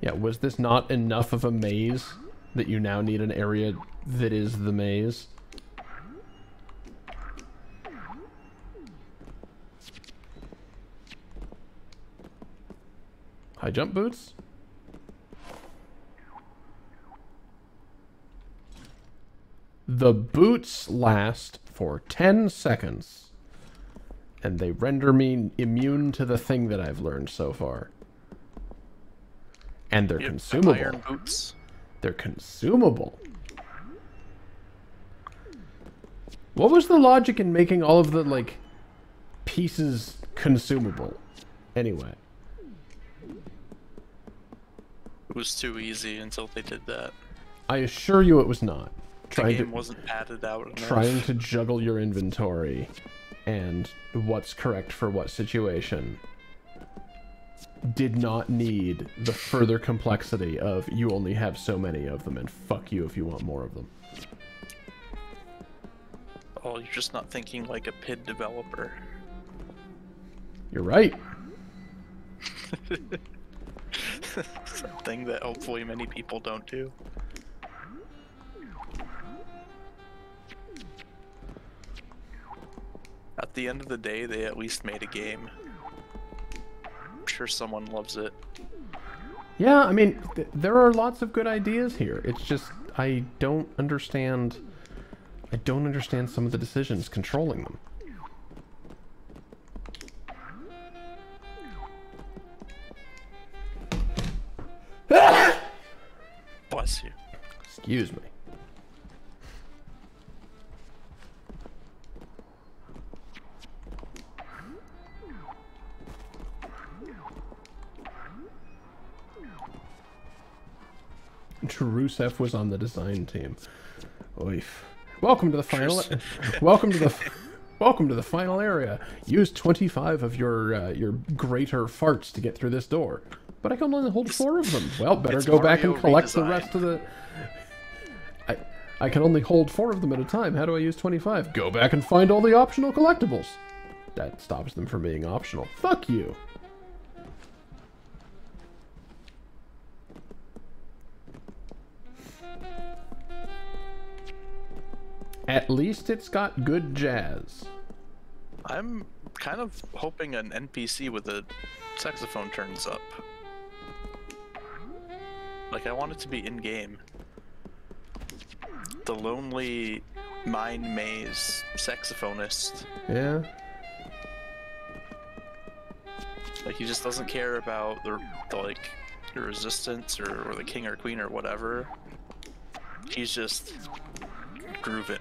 Yeah, was this not enough of a maze that you now need an area that is the maze? High jump boots? The boots last for 10 seconds. And they render me immune to the thing that I've learned so far. And they're have consumable. Iron boots. They're consumable. What was the logic in making all of the, like, pieces consumable? Anyway. It was too easy until they did that. I assure you it was not. The game to, wasn't padded out enough. trying to juggle your inventory and what's correct for what situation did not need the further complexity of you only have so many of them and fuck you if you want more of them. Oh, you're just not thinking like a Pid developer. You're right. (laughs) Something that hopefully many people don't do. At the end of the day, they at least made a game. I'm sure someone loves it. Yeah, I mean, th- there are lots of good ideas here. It's just I don't understand. I don't understand some of the decisions controlling them. Bless you. Excuse me. Rusev was on the design team. Oif. Welcome to the final. (laughs) welcome to the. Welcome to the final area. Use 25 of your uh, your greater farts to get through this door. But I can only hold four of them. Well, better It's go back and Mario collect the rest of the. I I can only hold four of them at a time. How do I use 25? Go back and find all the optional collectibles. That stops them from being optional. Fuck you. At least it's got good jazz. I'm kind of hoping an NPC with a saxophone turns up. Like, I want it to be in game. The lonely mine maze saxophonist. Yeah. Like, he just doesn't care about the, the like, the resistance or, or the king or queen or whatever. He's just grooving.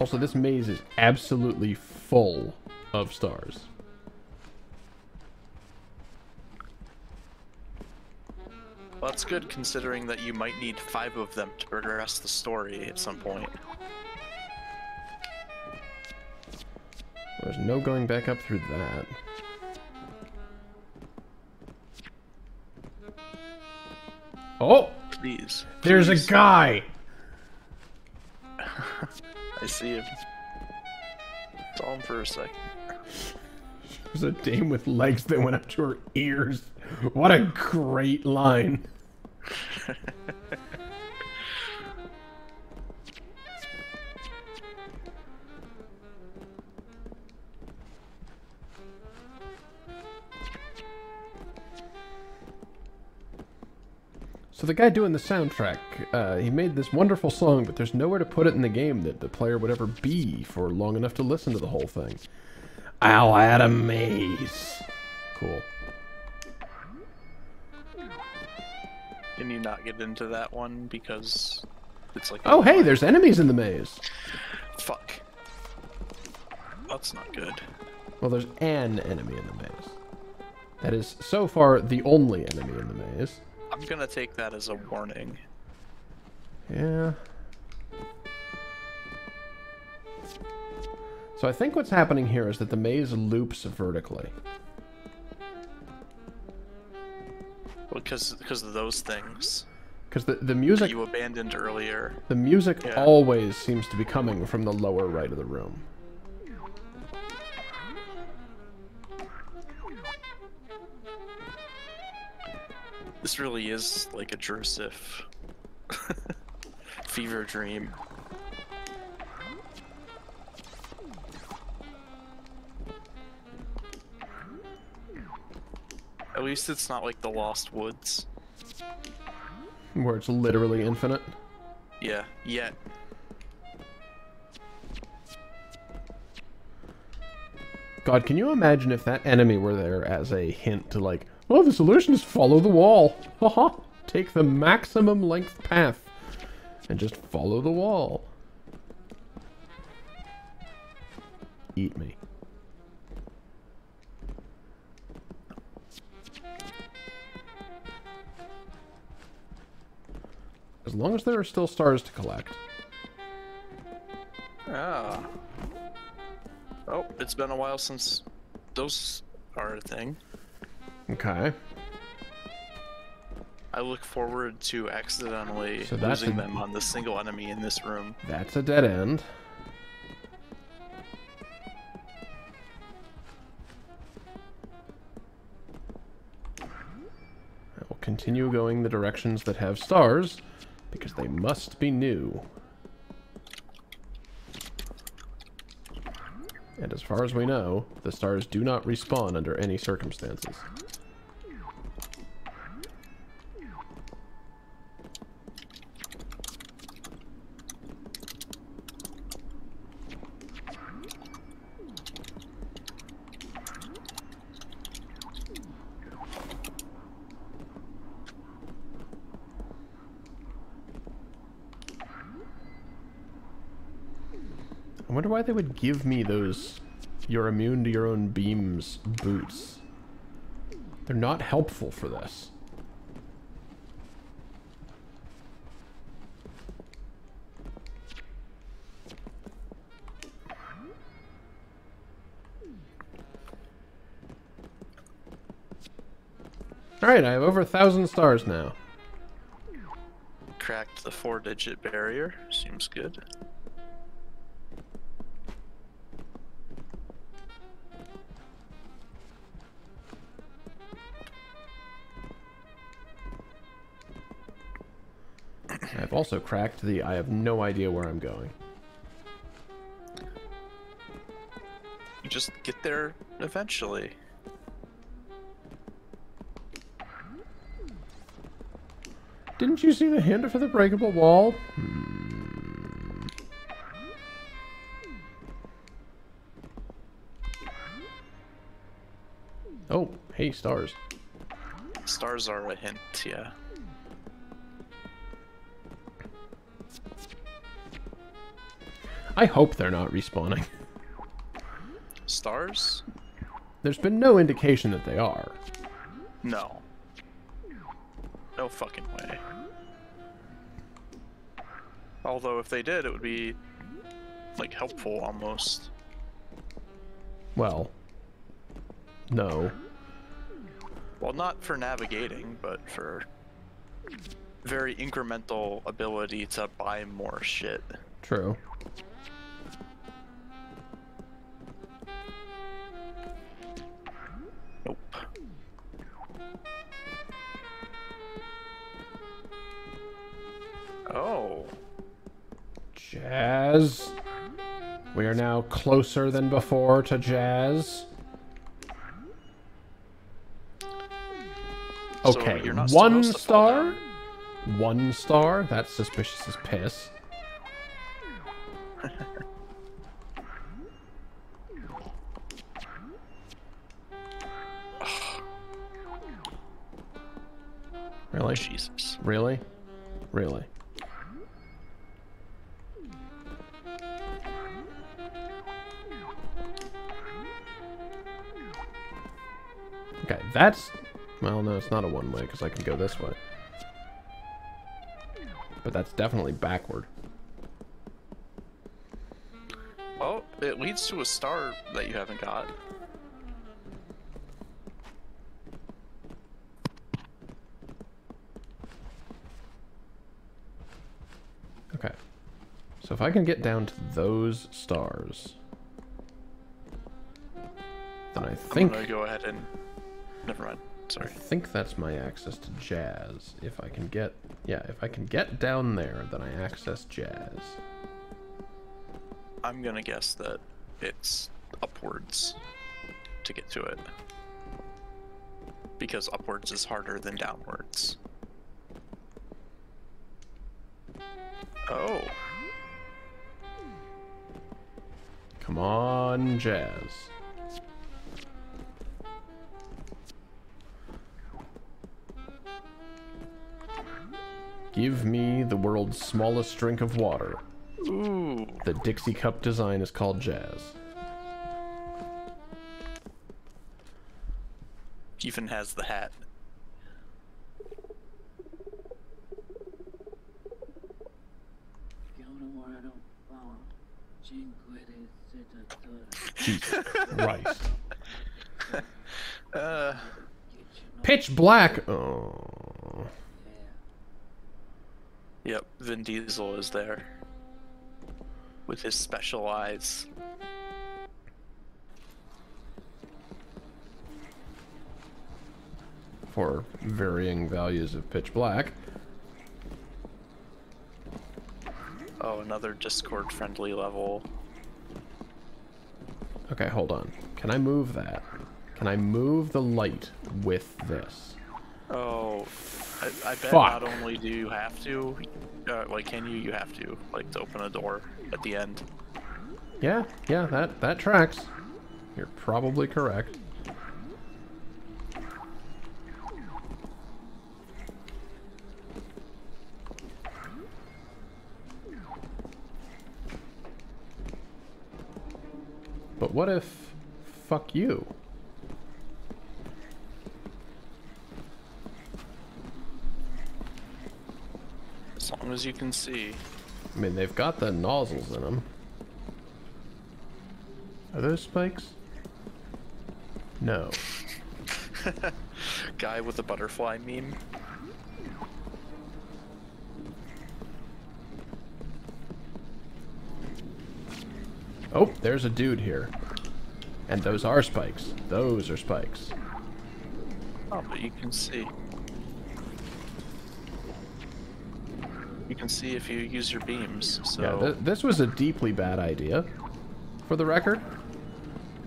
Also, this maze is absolutely full of stars. Well, that's good considering that you might need five of them to progress the story at some point. There's no going back up through that. Oh! Please. There's a guy! I see him. Saw him for a second. There's a dame with legs that went up to her ears. What a great line. So the guy doing the soundtrack, uh, he made this wonderful song, but there's nowhere to put it in the game that the player would ever be for long enough to listen to the whole thing. I'll add a maze. Cool. Can you not get into that one because it's like Oh, hey, there's enemies in the maze. fuck. That's not good. Well, there's an enemy in the maze. That is so far the only enemy in the maze. I'm gonna take that as a warning. Yeah. So I think what's happening here is that the maze loops vertically. Because because of those things Because the, the that music you abandoned earlier. the music Yeah. always seems to be coming from the lower right of the room. This really is like a Joseph (laughs) fever dream. At least it's not like the Lost Woods. Where it's literally infinite. Yeah, yet. God, can you imagine if that enemy were there as a hint to like, oh, the solution is follow the wall. Haha. Take the maximum length path and just follow the wall. Eat me. As long as there are still stars to collect. Ah. Oh, it's been a while since those are a thing. Okay. I look forward to accidentally So losing a- them on the single enemy in this room. That's a dead end. I will continue going the directions that have stars, because they must be new. And as far as we know, the stars do not respawn under any circumstances. Wonder why they would give me those you're immune to your own beams boots. They're not helpful for this. Alright, I have over a thousand stars now. Cracked the four digit barrier. Seems good. I've also cracked the I have no idea where I'm going. You just get there eventually. Didn't you see the hint for the breakable wall? Hmm. Oh, hey, stars. Stars are a hint, yeah. I hope they're not respawning. (laughs) Stars? There's been no indication that they are. No. No fucking way. Although if they did, it would be like helpful almost. Well, no. Well, not for navigating, but for very incremental ability to buy more shit. True. Oh, Jazz. We are now closer than before to Jazz. Okay, you're one supposed to fall star? One star? That's suspicious as piss. (laughs) really? Jesus. Really? Really? Okay, that's... Well, no, it's not a one-way, because I can go this way. But that's definitely backward. Well, it leads to a star that you haven't got. Okay. So if I can get down to those stars... Then I think... I'm gonna go ahead and. Never mind. Sorry. I think that's my access to jazz. If I can get, yeah, if I can get down there, then I access jazz. I'm gonna guess that it's upwards to get to it. Because upwards is harder than downwards. Oh, Come on, jazz. Give me the world's smallest drink of water. ooh, The Dixie Cup design is called jazz. even has the hat. Jesus Christ. (laughs) Uh, Pitch black. Oh. Yep, Vin Diesel is there. With his special eyes. For varying values of pitch black. Oh, another Discord friendly level. Okay, hold on. Can I move that? Can I move the light with this? Oh, I, I bet Fuck. not only do you have to, uh, like, can you? You have to, like, to open a door at the end. Yeah, yeah, that that tracks. You're probably correct. But what if fuck you? As long as you can see. I mean, they've got the nozzles in them. Are those spikes? No. (laughs) Guy with the butterfly meme. Oh, there's a dude here. And those are spikes. Those are spikes. Oh, but you can see. You can see if you use your beams. So. Yeah, th this was a deeply bad idea, for the record,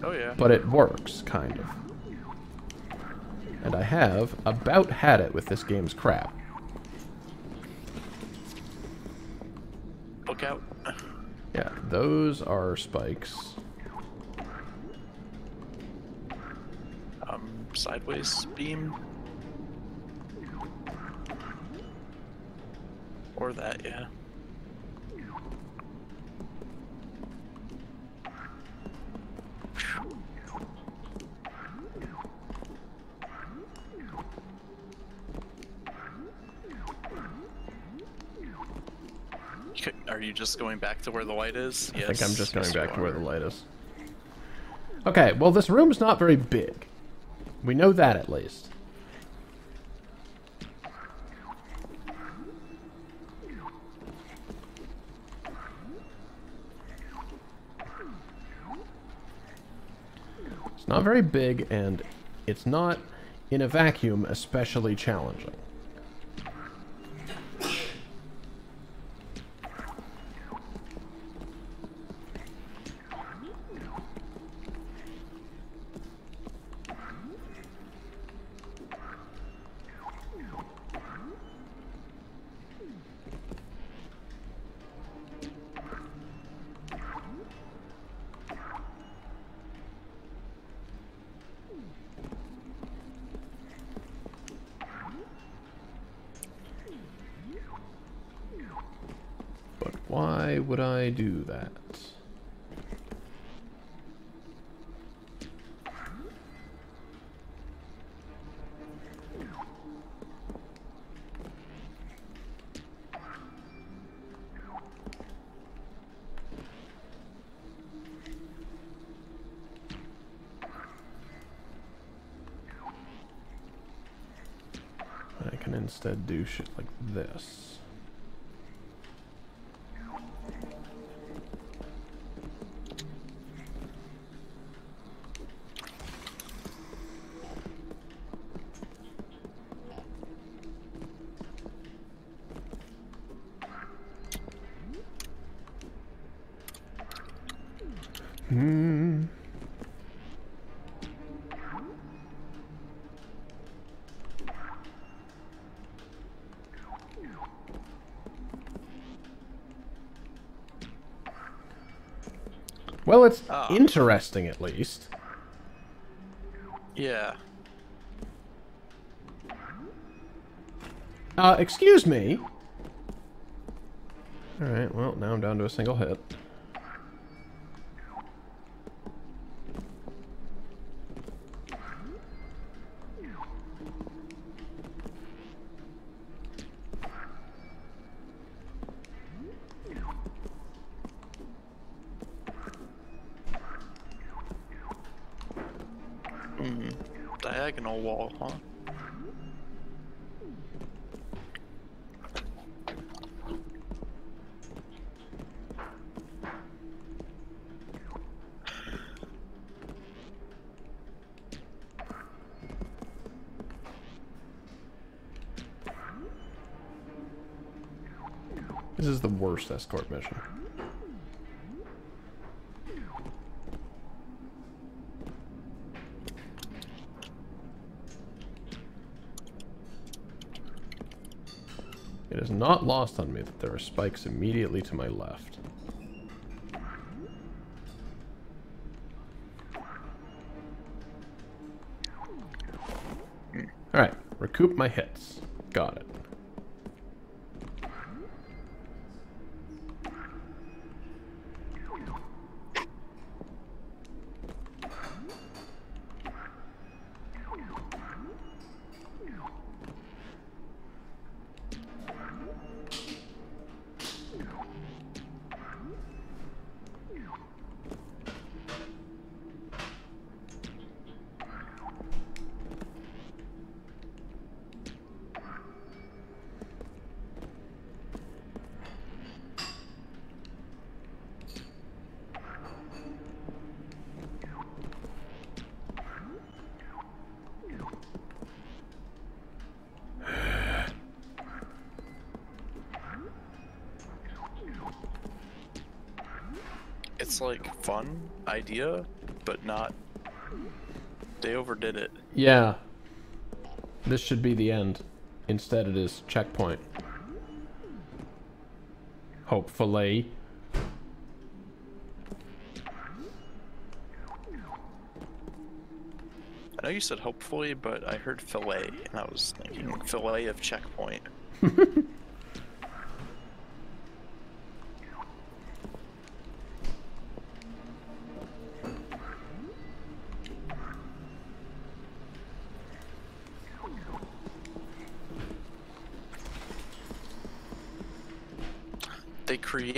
oh yeah. but it works, kind of. And I have about had it with this game's crap. Look out. Yeah, those are spikes. Um, sideways beam. Or that, yeah. Are you just going back to where the light is? I think I'm just going yes back to where the light is. Okay, well, this room's not very big. We know that at least. Not very big, and it's not, in a vacuum, especially challenging. Do that? I can instead do shit like this. It's Ah. interesting at least. Yeah. Uh, excuse me. Alright, well, now I'm down to a single hit. Diagonal wall, huh? This is the worst escort mission. It is not lost on me that there are spikes immediately to my left. Alright, recoup my hits. Got it. It's like fun idea, but not. They overdid it. Yeah. This should be the end. Instead, it is checkpoint. Hopefully. I know you said hopefully, but I heard fillet, and I was thinking fillet of checkpoint. (laughs)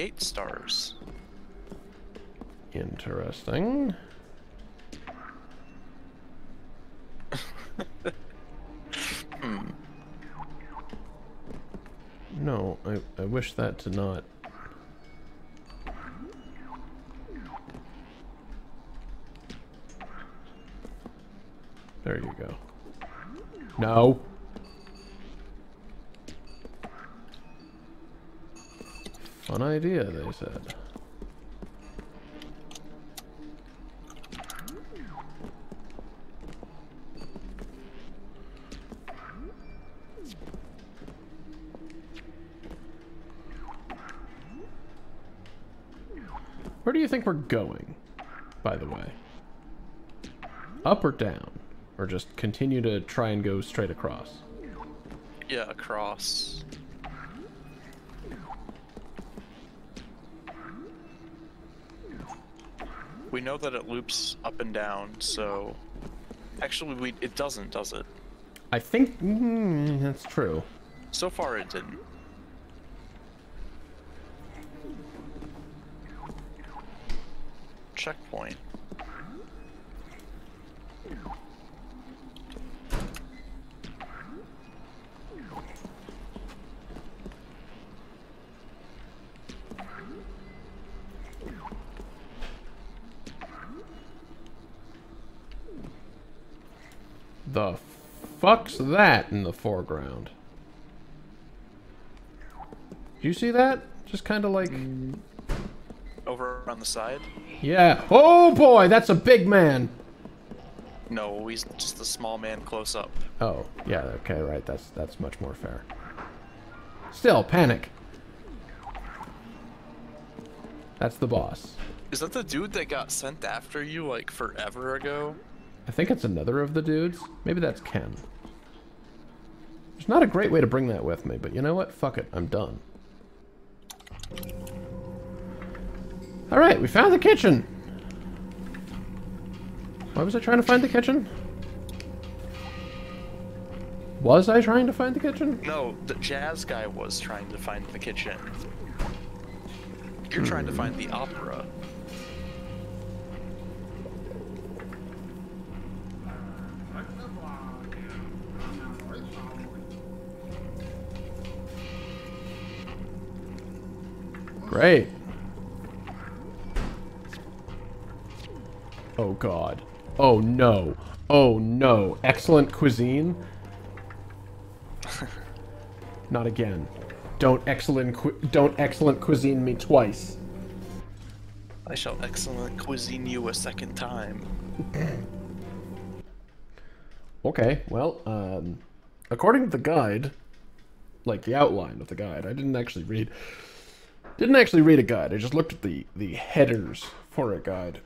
Eight stars. Interesting. hmm. (laughs) No, I, I wish that to not. There you go. No. Fun idea, they said. Where do you think we're going, by the way? Up or down? Or just continue to try and go straight across? Yeah, across. We know that it loops up and down, so actually we it doesn't, does it? I think mm, that's true. So far it didn't. Checkpoint. The fuck's that in the foreground? Do you see that? Just kind of like... Over on the side? Yeah. Oh boy, that's a big man! No, he's just a small man close up. Oh, yeah, okay, right. That's that's much more fair. Still, panic. That's the boss. Is that the dude that got sent after you like forever ago? I think it's another of the dudes. Maybe that's Ken. Not a great way to bring that with me, but you know what? Fuck it. I'm done. Alright, we found the kitchen. Why was I trying to find the kitchen? Was I trying to find the kitchen? No, the jazz guy was trying to find the kitchen. You're trying to hmm. find the opera. Great. Oh god. Oh no. Oh no. Excellent cuisine. (laughs) Not again. Don't excellent don't excellent cuisine me twice. I shall excellent cuisine you a second time. (clears throat) Okay, well, um, according to the guide, like the outline of the guide, I didn't actually read. Didn't actually read a guide. I just looked at the the headers for a guide.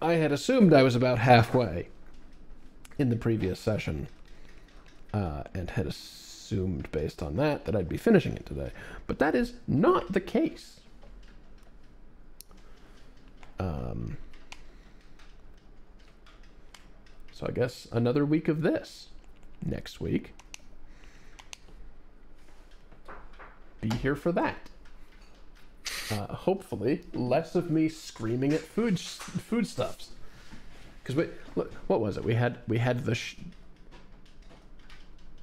I had assumed I was about halfway in the previous session, uh, and had assumed based on that that I'd be finishing it today. But that is not the case. Um, so I guess another week of this. Next week. Be here for that. Uh, hopefully, less of me screaming at food foodstuffs. Because wait, look, what was it? We had we had the sh-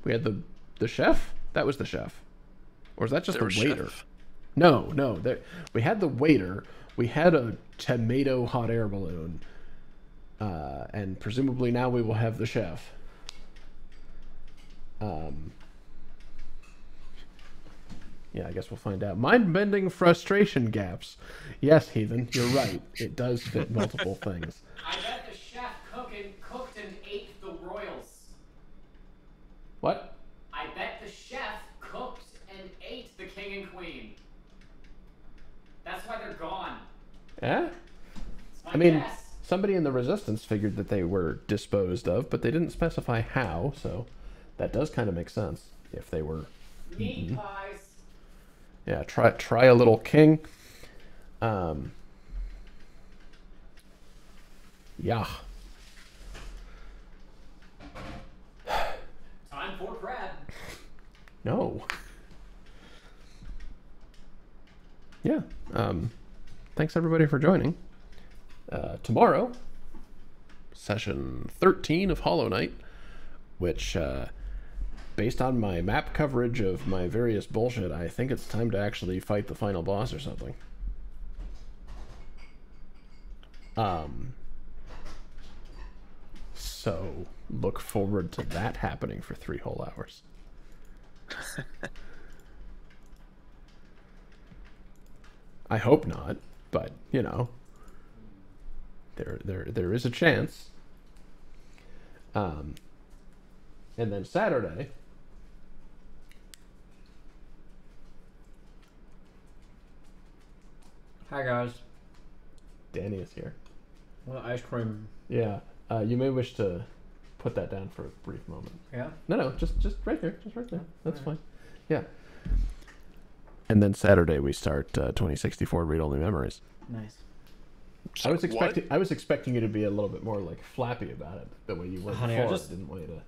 we had the the chef. That was the chef, or is that just There the waiter? chef. No, no. There, we had the waiter. We had a tomato hot air balloon, uh, and presumably now we will have the chef. Um, yeah, I guess we'll find out. Mind-bending frustration gaps. Yes, heathen, you're right. It does fit multiple (laughs) things. I bet the chef cook and cooked and ate the royals. What? I bet the chef cooked and ate the king and queen. That's why they're gone. Yeah. I mean, guess. somebody in the resistance figured that they were disposed of, but they didn't specify how. So that does kind of make sense if they were Meat pies. Yeah, try try a little king. Um, yeah. (sighs) Time for crab. No. Yeah. Um, thanks everybody for joining. Uh, tomorrow, session 13 of Hollow Knight. which, uh, based on my map coverage of my various bullshit, I think it's time to actually fight the final boss or something. Um, so look forward to that happening for three whole hours. (laughs) I hope not, but you know, there there there is a chance. Um, and then Saturday, Hi guys. Danny is here. Well, ice cream. Yeah, uh, you may wish to put that down for a brief moment. Yeah. No, no, just just right there, just right there. That's alright. fine. Yeah. And then Saturday we start uh, 2064 Read Only Memories. Nice. I was What? expecting I was expecting you to be a little bit more like flappy about it the way you were Honey, I before. just- didn't want you to.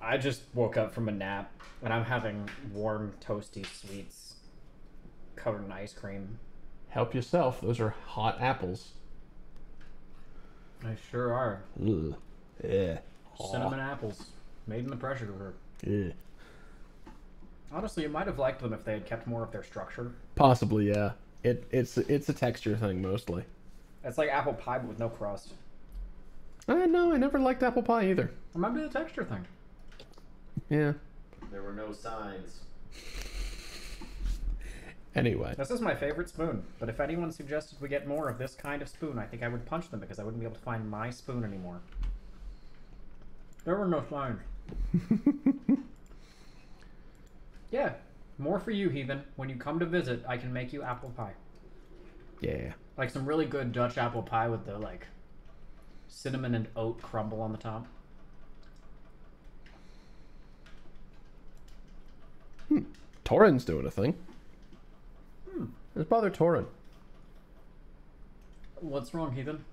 I just woke up from a nap and I'm having warm, toasty sweets covered in ice cream. Help yourself. Those are hot apples. I sure are. Ugh. Yeah. Cinnamon apples. Made in the pressure cooker. Yeah. Honestly, you might have liked them if they had kept more of their structure. Possibly, yeah. It it's it's a texture thing mostly. It's like apple pie but with no crust. I know. I never liked apple pie either. Remember the texture thing. Yeah. There were no signs. Anyway, This is my favorite spoon, but if anyone suggested we get more of this kind of spoon, I think I would punch them because I wouldn't be able to find my spoon anymore. There were no signs. (laughs) yeah, more for you, heathen. When you come to visit, I can make you apple pie. yeah. Like some really good Dutch apple pie with the like cinnamon and oat crumble on the top. Hmm. Torin's doing a thing. Let's bother Torin. What's wrong, heathen?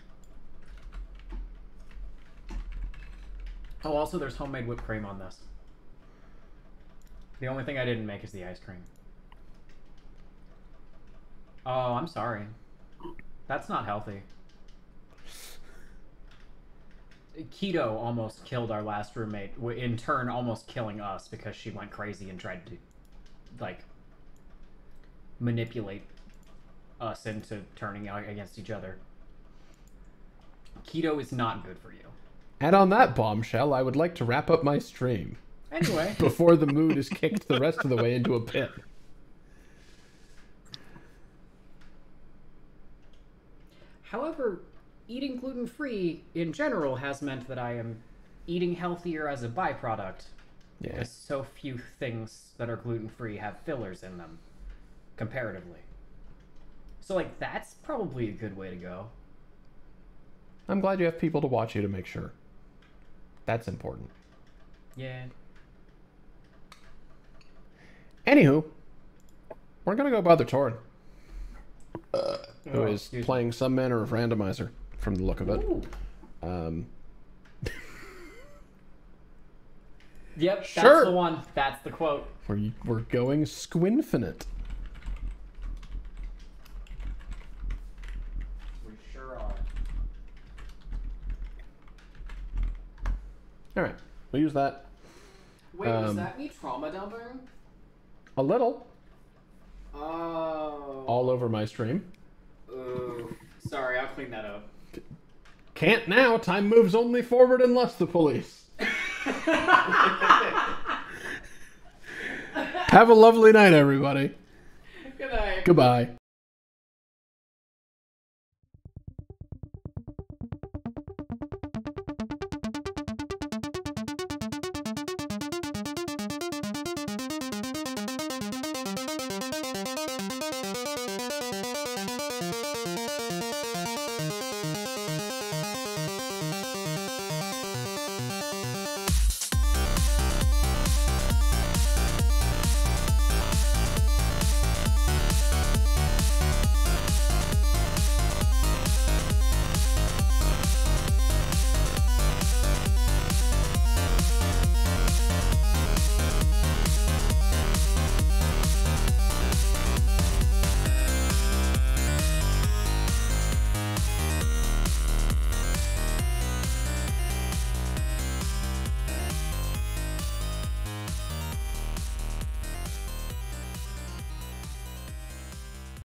Oh, also, there's homemade whipped cream on this. The only thing I didn't make is the ice cream. Oh, I'm sorry. That's not healthy. Keto almost killed our last roommate, in turn, almost killing us because she went crazy and tried to, like, manipulate us into turning against each other. Keto is not good for you. And on that bombshell, I would like to wrap up my stream Anyway, (laughs) before the mood is kicked the rest of the way into a pit. however, eating gluten free in general has meant that I am eating healthier as a byproduct. Yeah. Because so few things that are gluten free have fillers in them, comparatively. So, like, that's probably a good way to go. I'm glad you have people to watch you to make sure. That's important. Yeah. Anywho, we're gonna go bother Torin, who Oh, is playing some manner of randomizer from the look of it. Ooh. Um, Yep, that's Sure. the one. That's the quote. we're, we're going Squinfinite. We sure are. All right, we'll use that Wait, was Um, that me trauma dumping? a little Oh. all over my stream. Ooh. Sorry, I'll clean that up. Can't now. Time moves only forward unless the police. (laughs) Have a lovely night, everybody. Good night. Goodbye.